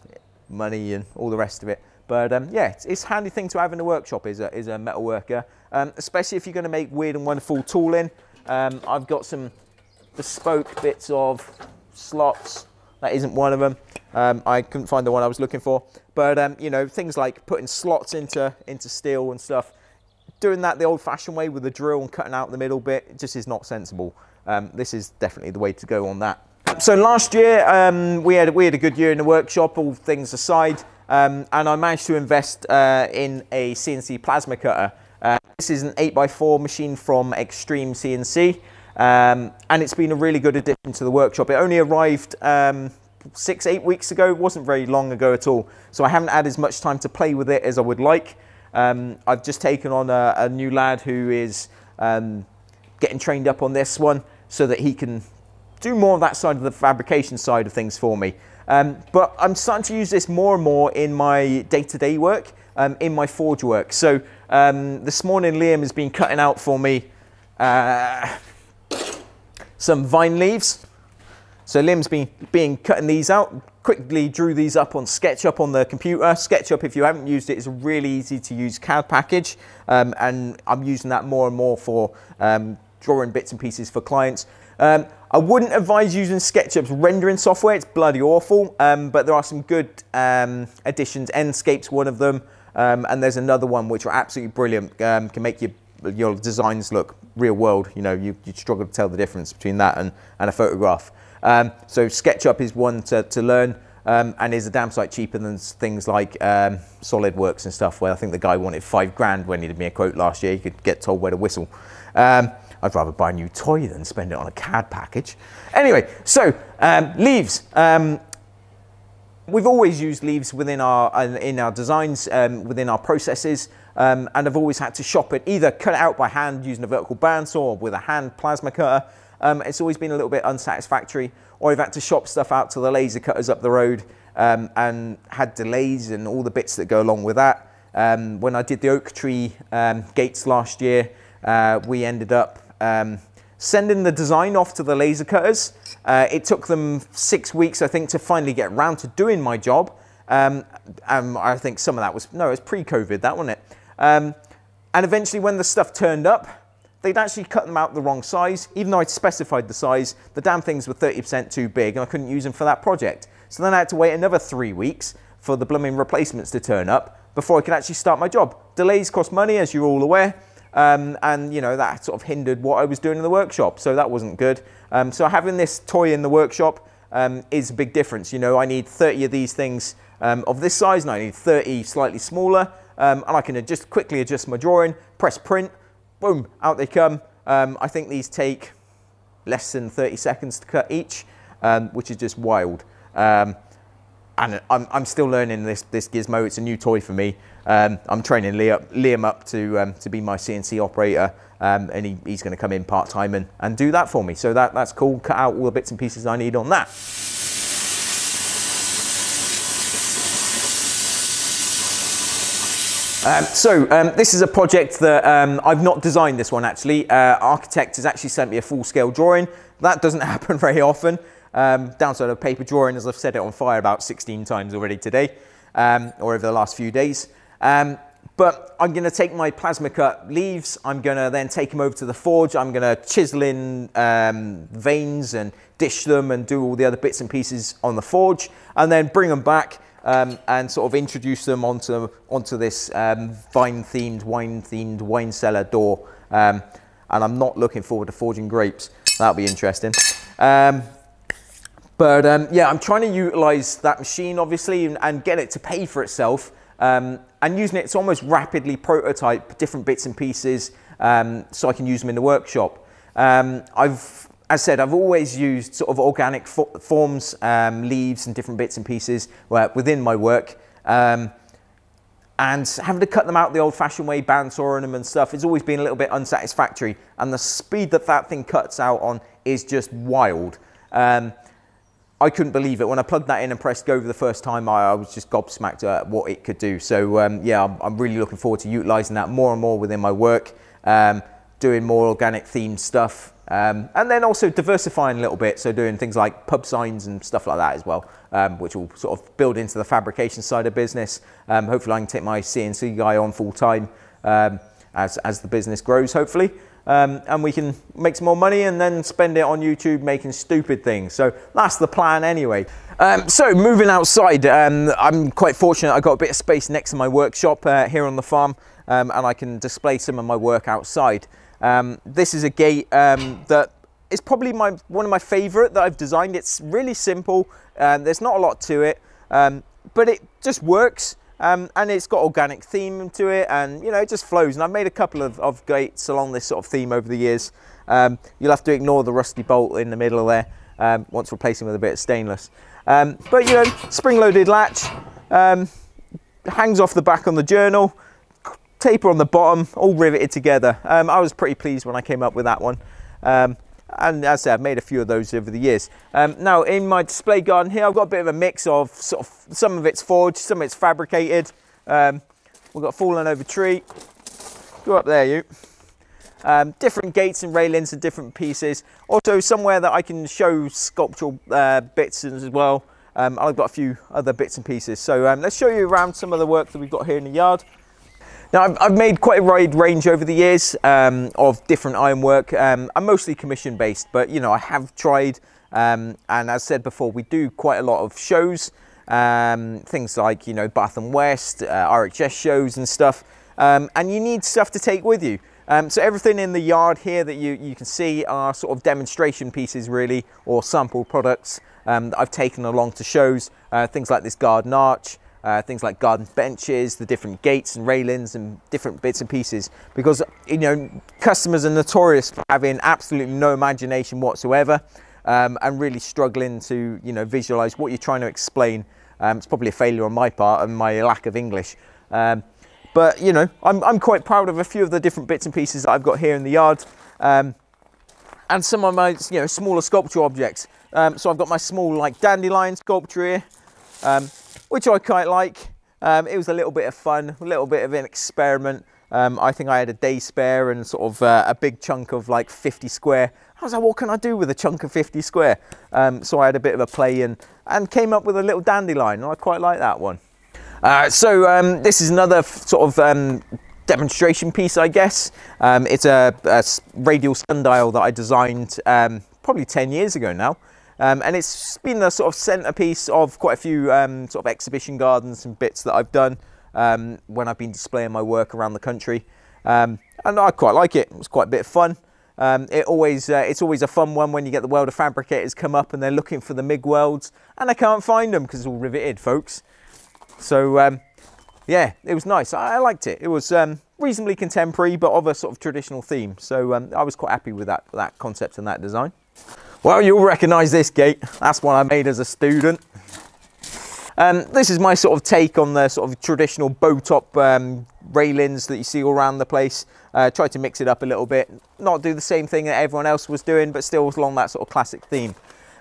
money and all the rest of it. But um, yeah, it's, it's, a handy thing to have in the workshop is a, is a metal worker, um, especially if you're going to make weird and wonderful tooling. Um, I've got some bespoke bits of slots. That isn't one of them. Um, I couldn't find the one I was looking for. But um, you know, things like putting slots into, into steel and stuff, doing that the old fashioned way with a drill and cutting out the middle bit just is not sensible. Um, this is definitely the way to go on that. So last year um, we had we had a good year in the workshop, all things aside, um, and I managed to invest uh, in a CNC plasma cutter. Uh, this is an 8x4 machine from Extreme CNC, um, and it's been a really good addition to the workshop. It only arrived um, six, eight weeks ago. It wasn't very long ago at all, so I haven't had as much time to play with it as I would like. Um, I've just taken on a, a new lad who is um, getting trained up on this one so that he can do more of that side of the fabrication side of things for me. Um, but I'm starting to use this more and more in my day-to-day -day work, um, in my forge work. So um, this morning Liam has been cutting out for me uh, some vine leaves. So Liam's been, been cutting these out, quickly drew these up on SketchUp on the computer. SketchUp, if you haven't used it, is a really easy to use CAD package. Um, and I'm using that more and more for um, drawing bits and pieces for clients. Um, I wouldn't advise using SketchUp's rendering software. It's bloody awful, um, but there are some good um, additions. Enscape's one of them, um, and there's another one which are absolutely brilliant. Um, can make your your designs look real world. You know, you, you struggle to tell the difference between that and, and a photograph. Um, so SketchUp is one to, to learn. Um, and is a damn sight cheaper than things like um, SolidWorks and stuff, where I think the guy wanted five grand when he did me a quote last year. You could get told where to whistle. Um, I'd rather buy a new toy than spend it on a CAD package. Anyway, so um, leaves. Um, we've always used leaves within our uh, in our designs, um, within our processes, um, and I've always had to shop it, either cut it out by hand using a vertical bandsaw or with a hand plasma cutter. Um, it's always been a little bit unsatisfactory, or I've had to shop stuff out to the laser cutters up the road um, and had delays and all the bits that go along with that. when I did the oak tree gates last year, uh, we ended up um, sending the design off to the laser cutters. Uh, it took them six weeks, I think, to finally get around to doing my job. Um, um, I think some of that was, no, it was pre-COVID, that wasn't it? Um, and eventually when the stuff turned up, they'd actually cut them out the wrong size. Even though I'd specified the size, the damn things were 30% too big and I couldn't use them for that project. So then I had to wait another three weeks for the blooming replacements to turn up before I could actually start my job. Delays cost money, as you're all aware. Um, and you know that sort of hindered what I was doing in the workshop, so that wasn't good. Um, so having this toy in the workshop um, is a big difference. You know, I need 30 of these things um, of this size, and I need 30 slightly smaller, um, and I can just quickly adjust my drawing, press print, boom, out they come. Um, I think these take less than 30 seconds to cut each, which is just wild and I'm, I'm, still learning this, this gizmo. It's a new toy for me. Um, I'm training Liam, up to, um, to be my CNC operator, um, and he, he's going to come in part time and, and do that for me. So that, that's cool. Cut out all the bits and pieces I need on that. Um, so um, this is a project that um, I've not designed this one actually. Uh, architect has actually sent me a full scale drawing. That doesn't happen very often. Um, downside of paper drawing is I've set it on fire about 16 times already today, um, or over the last few days. Um, but I'm going to take my plasma cut leaves, I'm going to then take them over to the forge, I'm going to chisel in um, veins and dish them and do all the other bits and pieces on the forge, and then bring them back um, and sort of introduce them onto, onto this um, vine-themed, wine-themed wine cellar door. Um, and I'm not looking forward to forging grapes. That'll be interesting. Um, but um, yeah, I'm trying to utilize that machine obviously and, and, get it to pay for itself. Um, and using it to almost rapidly prototype different bits and pieces um, so I can use them in the workshop. Um, I've, as said, I've always used sort of organic fo forms, um, leaves and different bits and pieces within my work. Um, and having to cut them out the old fashioned way, bandsawing them and stuff, it's always been a little bit unsatisfactory. And the speed that that thing cuts out on is just wild. Um, I couldn't believe it. When I plugged that in and pressed go for the first time, I, I was just gobsmacked at what it could do. So um, yeah, I'm, I'm, really looking forward to utilizing that more and more within my work, um, doing more organic themed stuff, um, and then also diversifying a little bit. So doing things like pub signs and stuff like that as well, um, which will sort of build into the fabrication side of business. Um, hopefully I can take my CNC guy on full time um, as, as the business grows, hopefully um, and we can make some more money and then spend it on YouTube making stupid things. So that's the plan anyway. Um, so moving outside, um, I'm quite fortunate I got a bit of space next to my workshop uh, here on the farm um, and I can display some of my work outside. Um, this is a gate um, that is probably my one of my favorite that I've designed. It's really simple, there's not a lot to it, but it just works. Um, and it's got organic theme to it and you know it just flows. And I've made a couple of, of gates along this sort of theme over the years. Um, you'll have to ignore the rusty bolt in the middle there um, once replacing with a bit of stainless. Um, but you know spring loaded latch um, hangs off the back on the journal taper on the bottom all riveted together. Um, I was pretty pleased when I came up with that one and as I say, I've made a few of those over the years. Um, now in my display garden here, I've got a bit of a mix of sort of some of it's forged, some of it's fabricated. Um, we've got a fallen over tree. Go up there, you. Um, different gates and railings and different pieces. Also somewhere that I can show sculptural uh, bits as well. Um, I've got a few other bits and pieces. So um, let's show you around some of the work that we've got here in the yard. Now, I've, I've, made quite a wide range over the years um, of different ironwork. Um, I'm mostly commission based, but you know, I have tried, um, and as said before, we do quite a lot of shows, um, things like, you know, Bath and West, uh, RHS shows and stuff, um, and you need stuff to take with you. Um, so everything in the yard here that you, you can see are sort of demonstration pieces really, or sample products that I've taken along to shows, uh, things like this garden arch, uh, things like garden benches, the different gates and railings and different bits and pieces because you know customers are notorious for having absolutely no imagination whatsoever um, and really struggling to you know visualize what you're trying to explain. Um, it's probably a failure on my part and my lack of English. Um, but you know, I'm, I'm quite proud of a few of the different bits and pieces that I've got here in the yard. Um, and some of my you know smaller sculpture objects. Um, so I've got my small like dandelion sculpture here. Um, which I quite like. Um, it was a little bit of fun, a little bit of an experiment. Um, I think I had a day spare and sort of uh, a big chunk of like 50 square. I was like, what can I do with a chunk of 50 square? Um, so I had a bit of a play and, and came up with a little dandelion and I quite like that one. Uh, so um, this is another sort of um, demonstration piece, I guess. Um, it's a, a, radial sundial that I designed probably 10 years ago now. Um, and it's been the sort of centerpiece of quite a few um, sort of exhibition gardens and bits that I've done um, when I've been displaying my work around the country. Um, and I quite like it. It's quite a bit of fun. Um, it always, uh, it's always a fun one when you get the welder fabricators come up and they're looking for the MIG welds and they can't find them because it's all riveted, folks. So um, yeah, it was nice. I, I liked it. It was reasonably contemporary, but of a sort of traditional theme. So I was quite happy with that, that concept and that design. Well, you'll recognize this gate. That's one I made as a student. Um, this is my sort of take on the sort of traditional bow top um, railings that you see all around the place. Uh, try to mix it up a little bit, not do the same thing that everyone else was doing, but still along that sort of classic theme.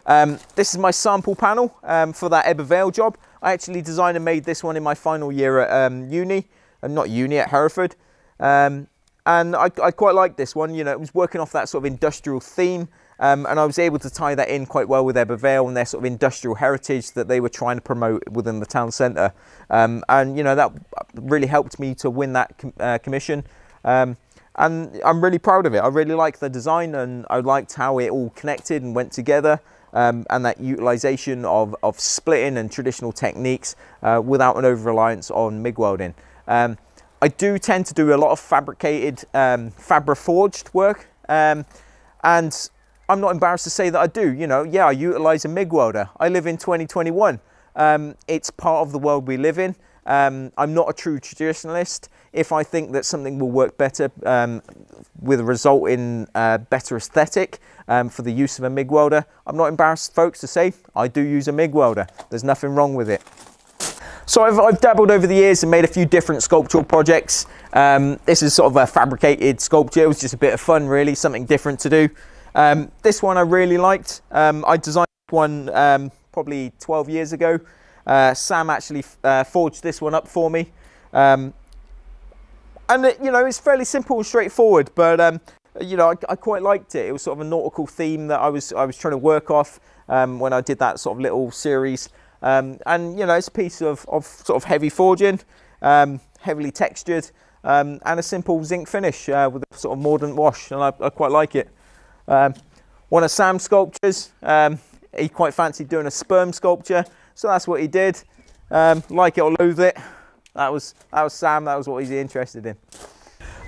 Um, this is my sample panel um, for that Ebbw Vale job. I actually designed and made this one in my final year at um, uni, and not uni, at Hereford. Um, and I, I quite like this one, you know, it was working off that sort of industrial theme. Um, and I was able to tie that in quite well with Ebbw Vale and their sort of industrial heritage that they were trying to promote within the town centre. Um, and, you know, that really helped me to win that com uh, commission. Um, and I'm really proud of it. I really liked the design and I liked how it all connected and went together. Um, and that utilization of, of splitting and traditional techniques uh, without an over-reliance on MIG welding. Um, I do tend to do a lot of fabricated, um, Fabra forged work. Um, and I'm not embarrassed to say that I do. You know, yeah, I utilize a MIG welder. I live in 2021. Um, it's part of the world we live in. Um, I'm not a true traditionalist. If I think that something will work better um, with a result in uh, better aesthetic um, for the use of a MIG welder, I'm not embarrassed, folks, to say I do use a MIG welder. There's nothing wrong with it. So I've, I've, dabbled over the years and made a few different sculptural projects. Um, this is sort of a fabricated sculpture. It was just a bit of fun, really, something different to do. Um, this one I really liked. Um, I designed one um, probably 12 years ago. Uh, Sam actually uh, forged this one up for me. Um, and, it, you know, it's fairly simple and straightforward, but, um, you know, I, I, quite liked it. It was sort of a nautical theme that I was, I was trying to work off when I did that sort of little series. Um, and you know, it's a piece of, of sort of heavy forging, um, heavily textured, um, and a simple zinc finish uh, with a sort of mordant wash, and I, I quite like it. Um, one of Sam's sculptures, um, he quite fancied doing a sperm sculpture, so that's what he did. Um, like it or loathe it, that was that was Sam. That was what he's interested in.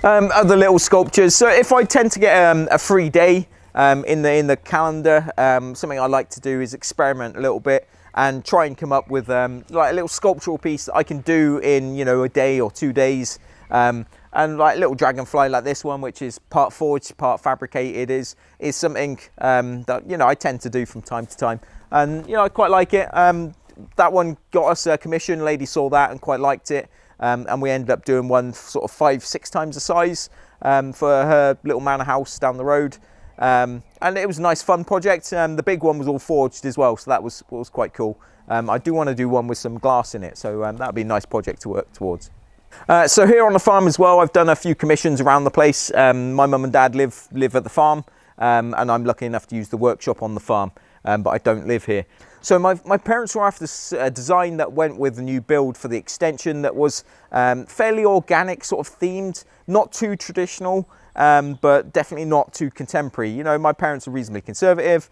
other little sculptures. So if I tend to get a free day in the in the calendar, something I like to do is experiment a little bit and try and come up with um, like a little sculptural piece that I can do in you know a day or two days. Um, and like little dragonfly like this one, which is part forged, part fabricated, is is something um, that you know I tend to do from time to time, and you know I quite like it. Um, that one got us a commission. Lady saw that and quite liked it, um, and we ended up doing one sort of five, six times the size um, for her little manor house down the road. Um, and it was a nice fun project. Um, the big one was all forged as well, so that was, was quite cool. Um, I do want to do one with some glass in it, so um, that would be a nice project to work towards. Uh, so here on the farm as well, I've done a few commissions around the place. Um, my mum and dad live, live at the farm, um, and I'm lucky enough to use the workshop on the farm, but I don't live here. So my, my parents were after a design that went with the new build for the extension that was um, fairly organic, sort of themed, not too traditional, um, but definitely not too contemporary. You know, my parents are reasonably conservative.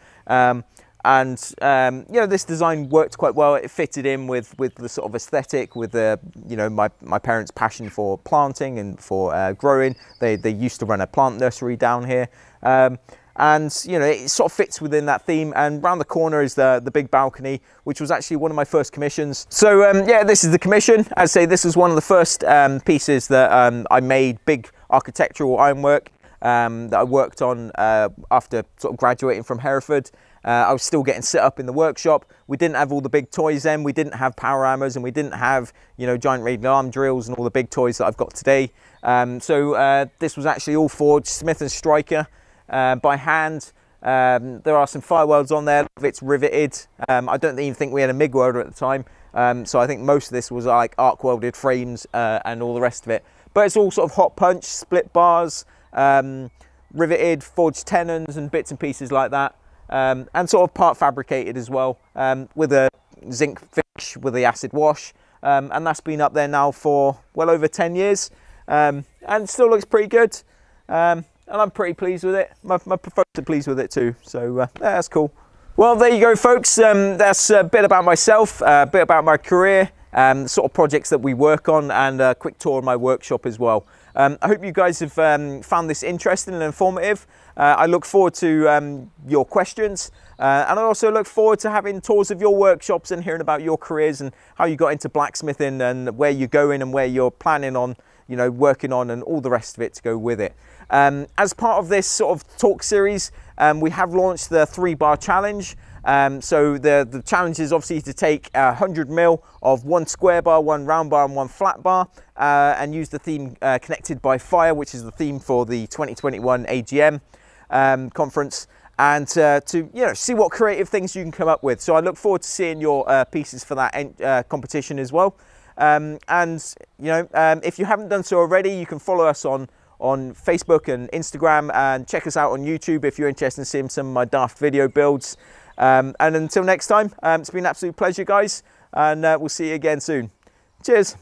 And um, you know this design worked quite well. It fitted in with with the sort of aesthetic, with the you know my my parents' passion for planting and for uh, growing. They they used to run a plant nursery down here, um, and you know it sort of fits within that theme. And round the corner is the the big balcony, which was actually one of my first commissions. So um, yeah, this is the commission. I'd say this was one of the first um, pieces that um, I made big architectural ironwork um, that I worked on uh, after sort of graduating from Hereford. Uh, I was still getting set up in the workshop. We didn't have all the big toys then. We didn't have power hammers and we didn't have, you know, giant radial arm drills and all the big toys that I've got today. Um, so uh, this was actually all forged Smith and Striker uh, by hand. Um, there are some fire welds on there. It's riveted. Um, I don't even think we had a MIG welder at the time. Um, so I think most of this was like arc welded frames uh, and all the rest of it. But it's all sort of hot punch, split bars, um, riveted, forged tenons and bits and pieces like that. Um, and sort of part fabricated as well um, with a zinc finish with the acid wash. Um, and that's been up there now for well over 10 years um, and still looks pretty good. Um, and I'm pretty pleased with it. My, my folks are pleased with it too. So uh, that's cool. Well, there you go, folks. that's a bit about myself, a bit about my career um, sort of projects that we work on and a quick tour of my workshop as well. Um, I hope you guys have um, found this interesting and informative. Uh, I look forward to um, your questions uh, and I also look forward to having tours of your workshops and hearing about your careers and how you got into blacksmithing and where you're going and where you're planning on you know, working on and all the rest of it to go with it. Um, as part of this sort of talk series, um, we have launched the three bar challenge. Um, so the, the challenge is obviously to take 100 mil of one square bar, one round bar and one flat bar uh, and use the theme uh, connected by fire, which is the theme for the 2021 AGM um, conference and uh, to you know see what creative things you can come up with. So I look forward to seeing your uh, pieces for that uh, competition as well. Um, and you know um, if you haven't done so already, you can follow us on on Facebook and Instagram and check us out on YouTube if you're interested in seeing some of my daft video builds. Um, and until next time, um, it's been an absolute pleasure, guys, and uh, we'll see you again soon. Cheers.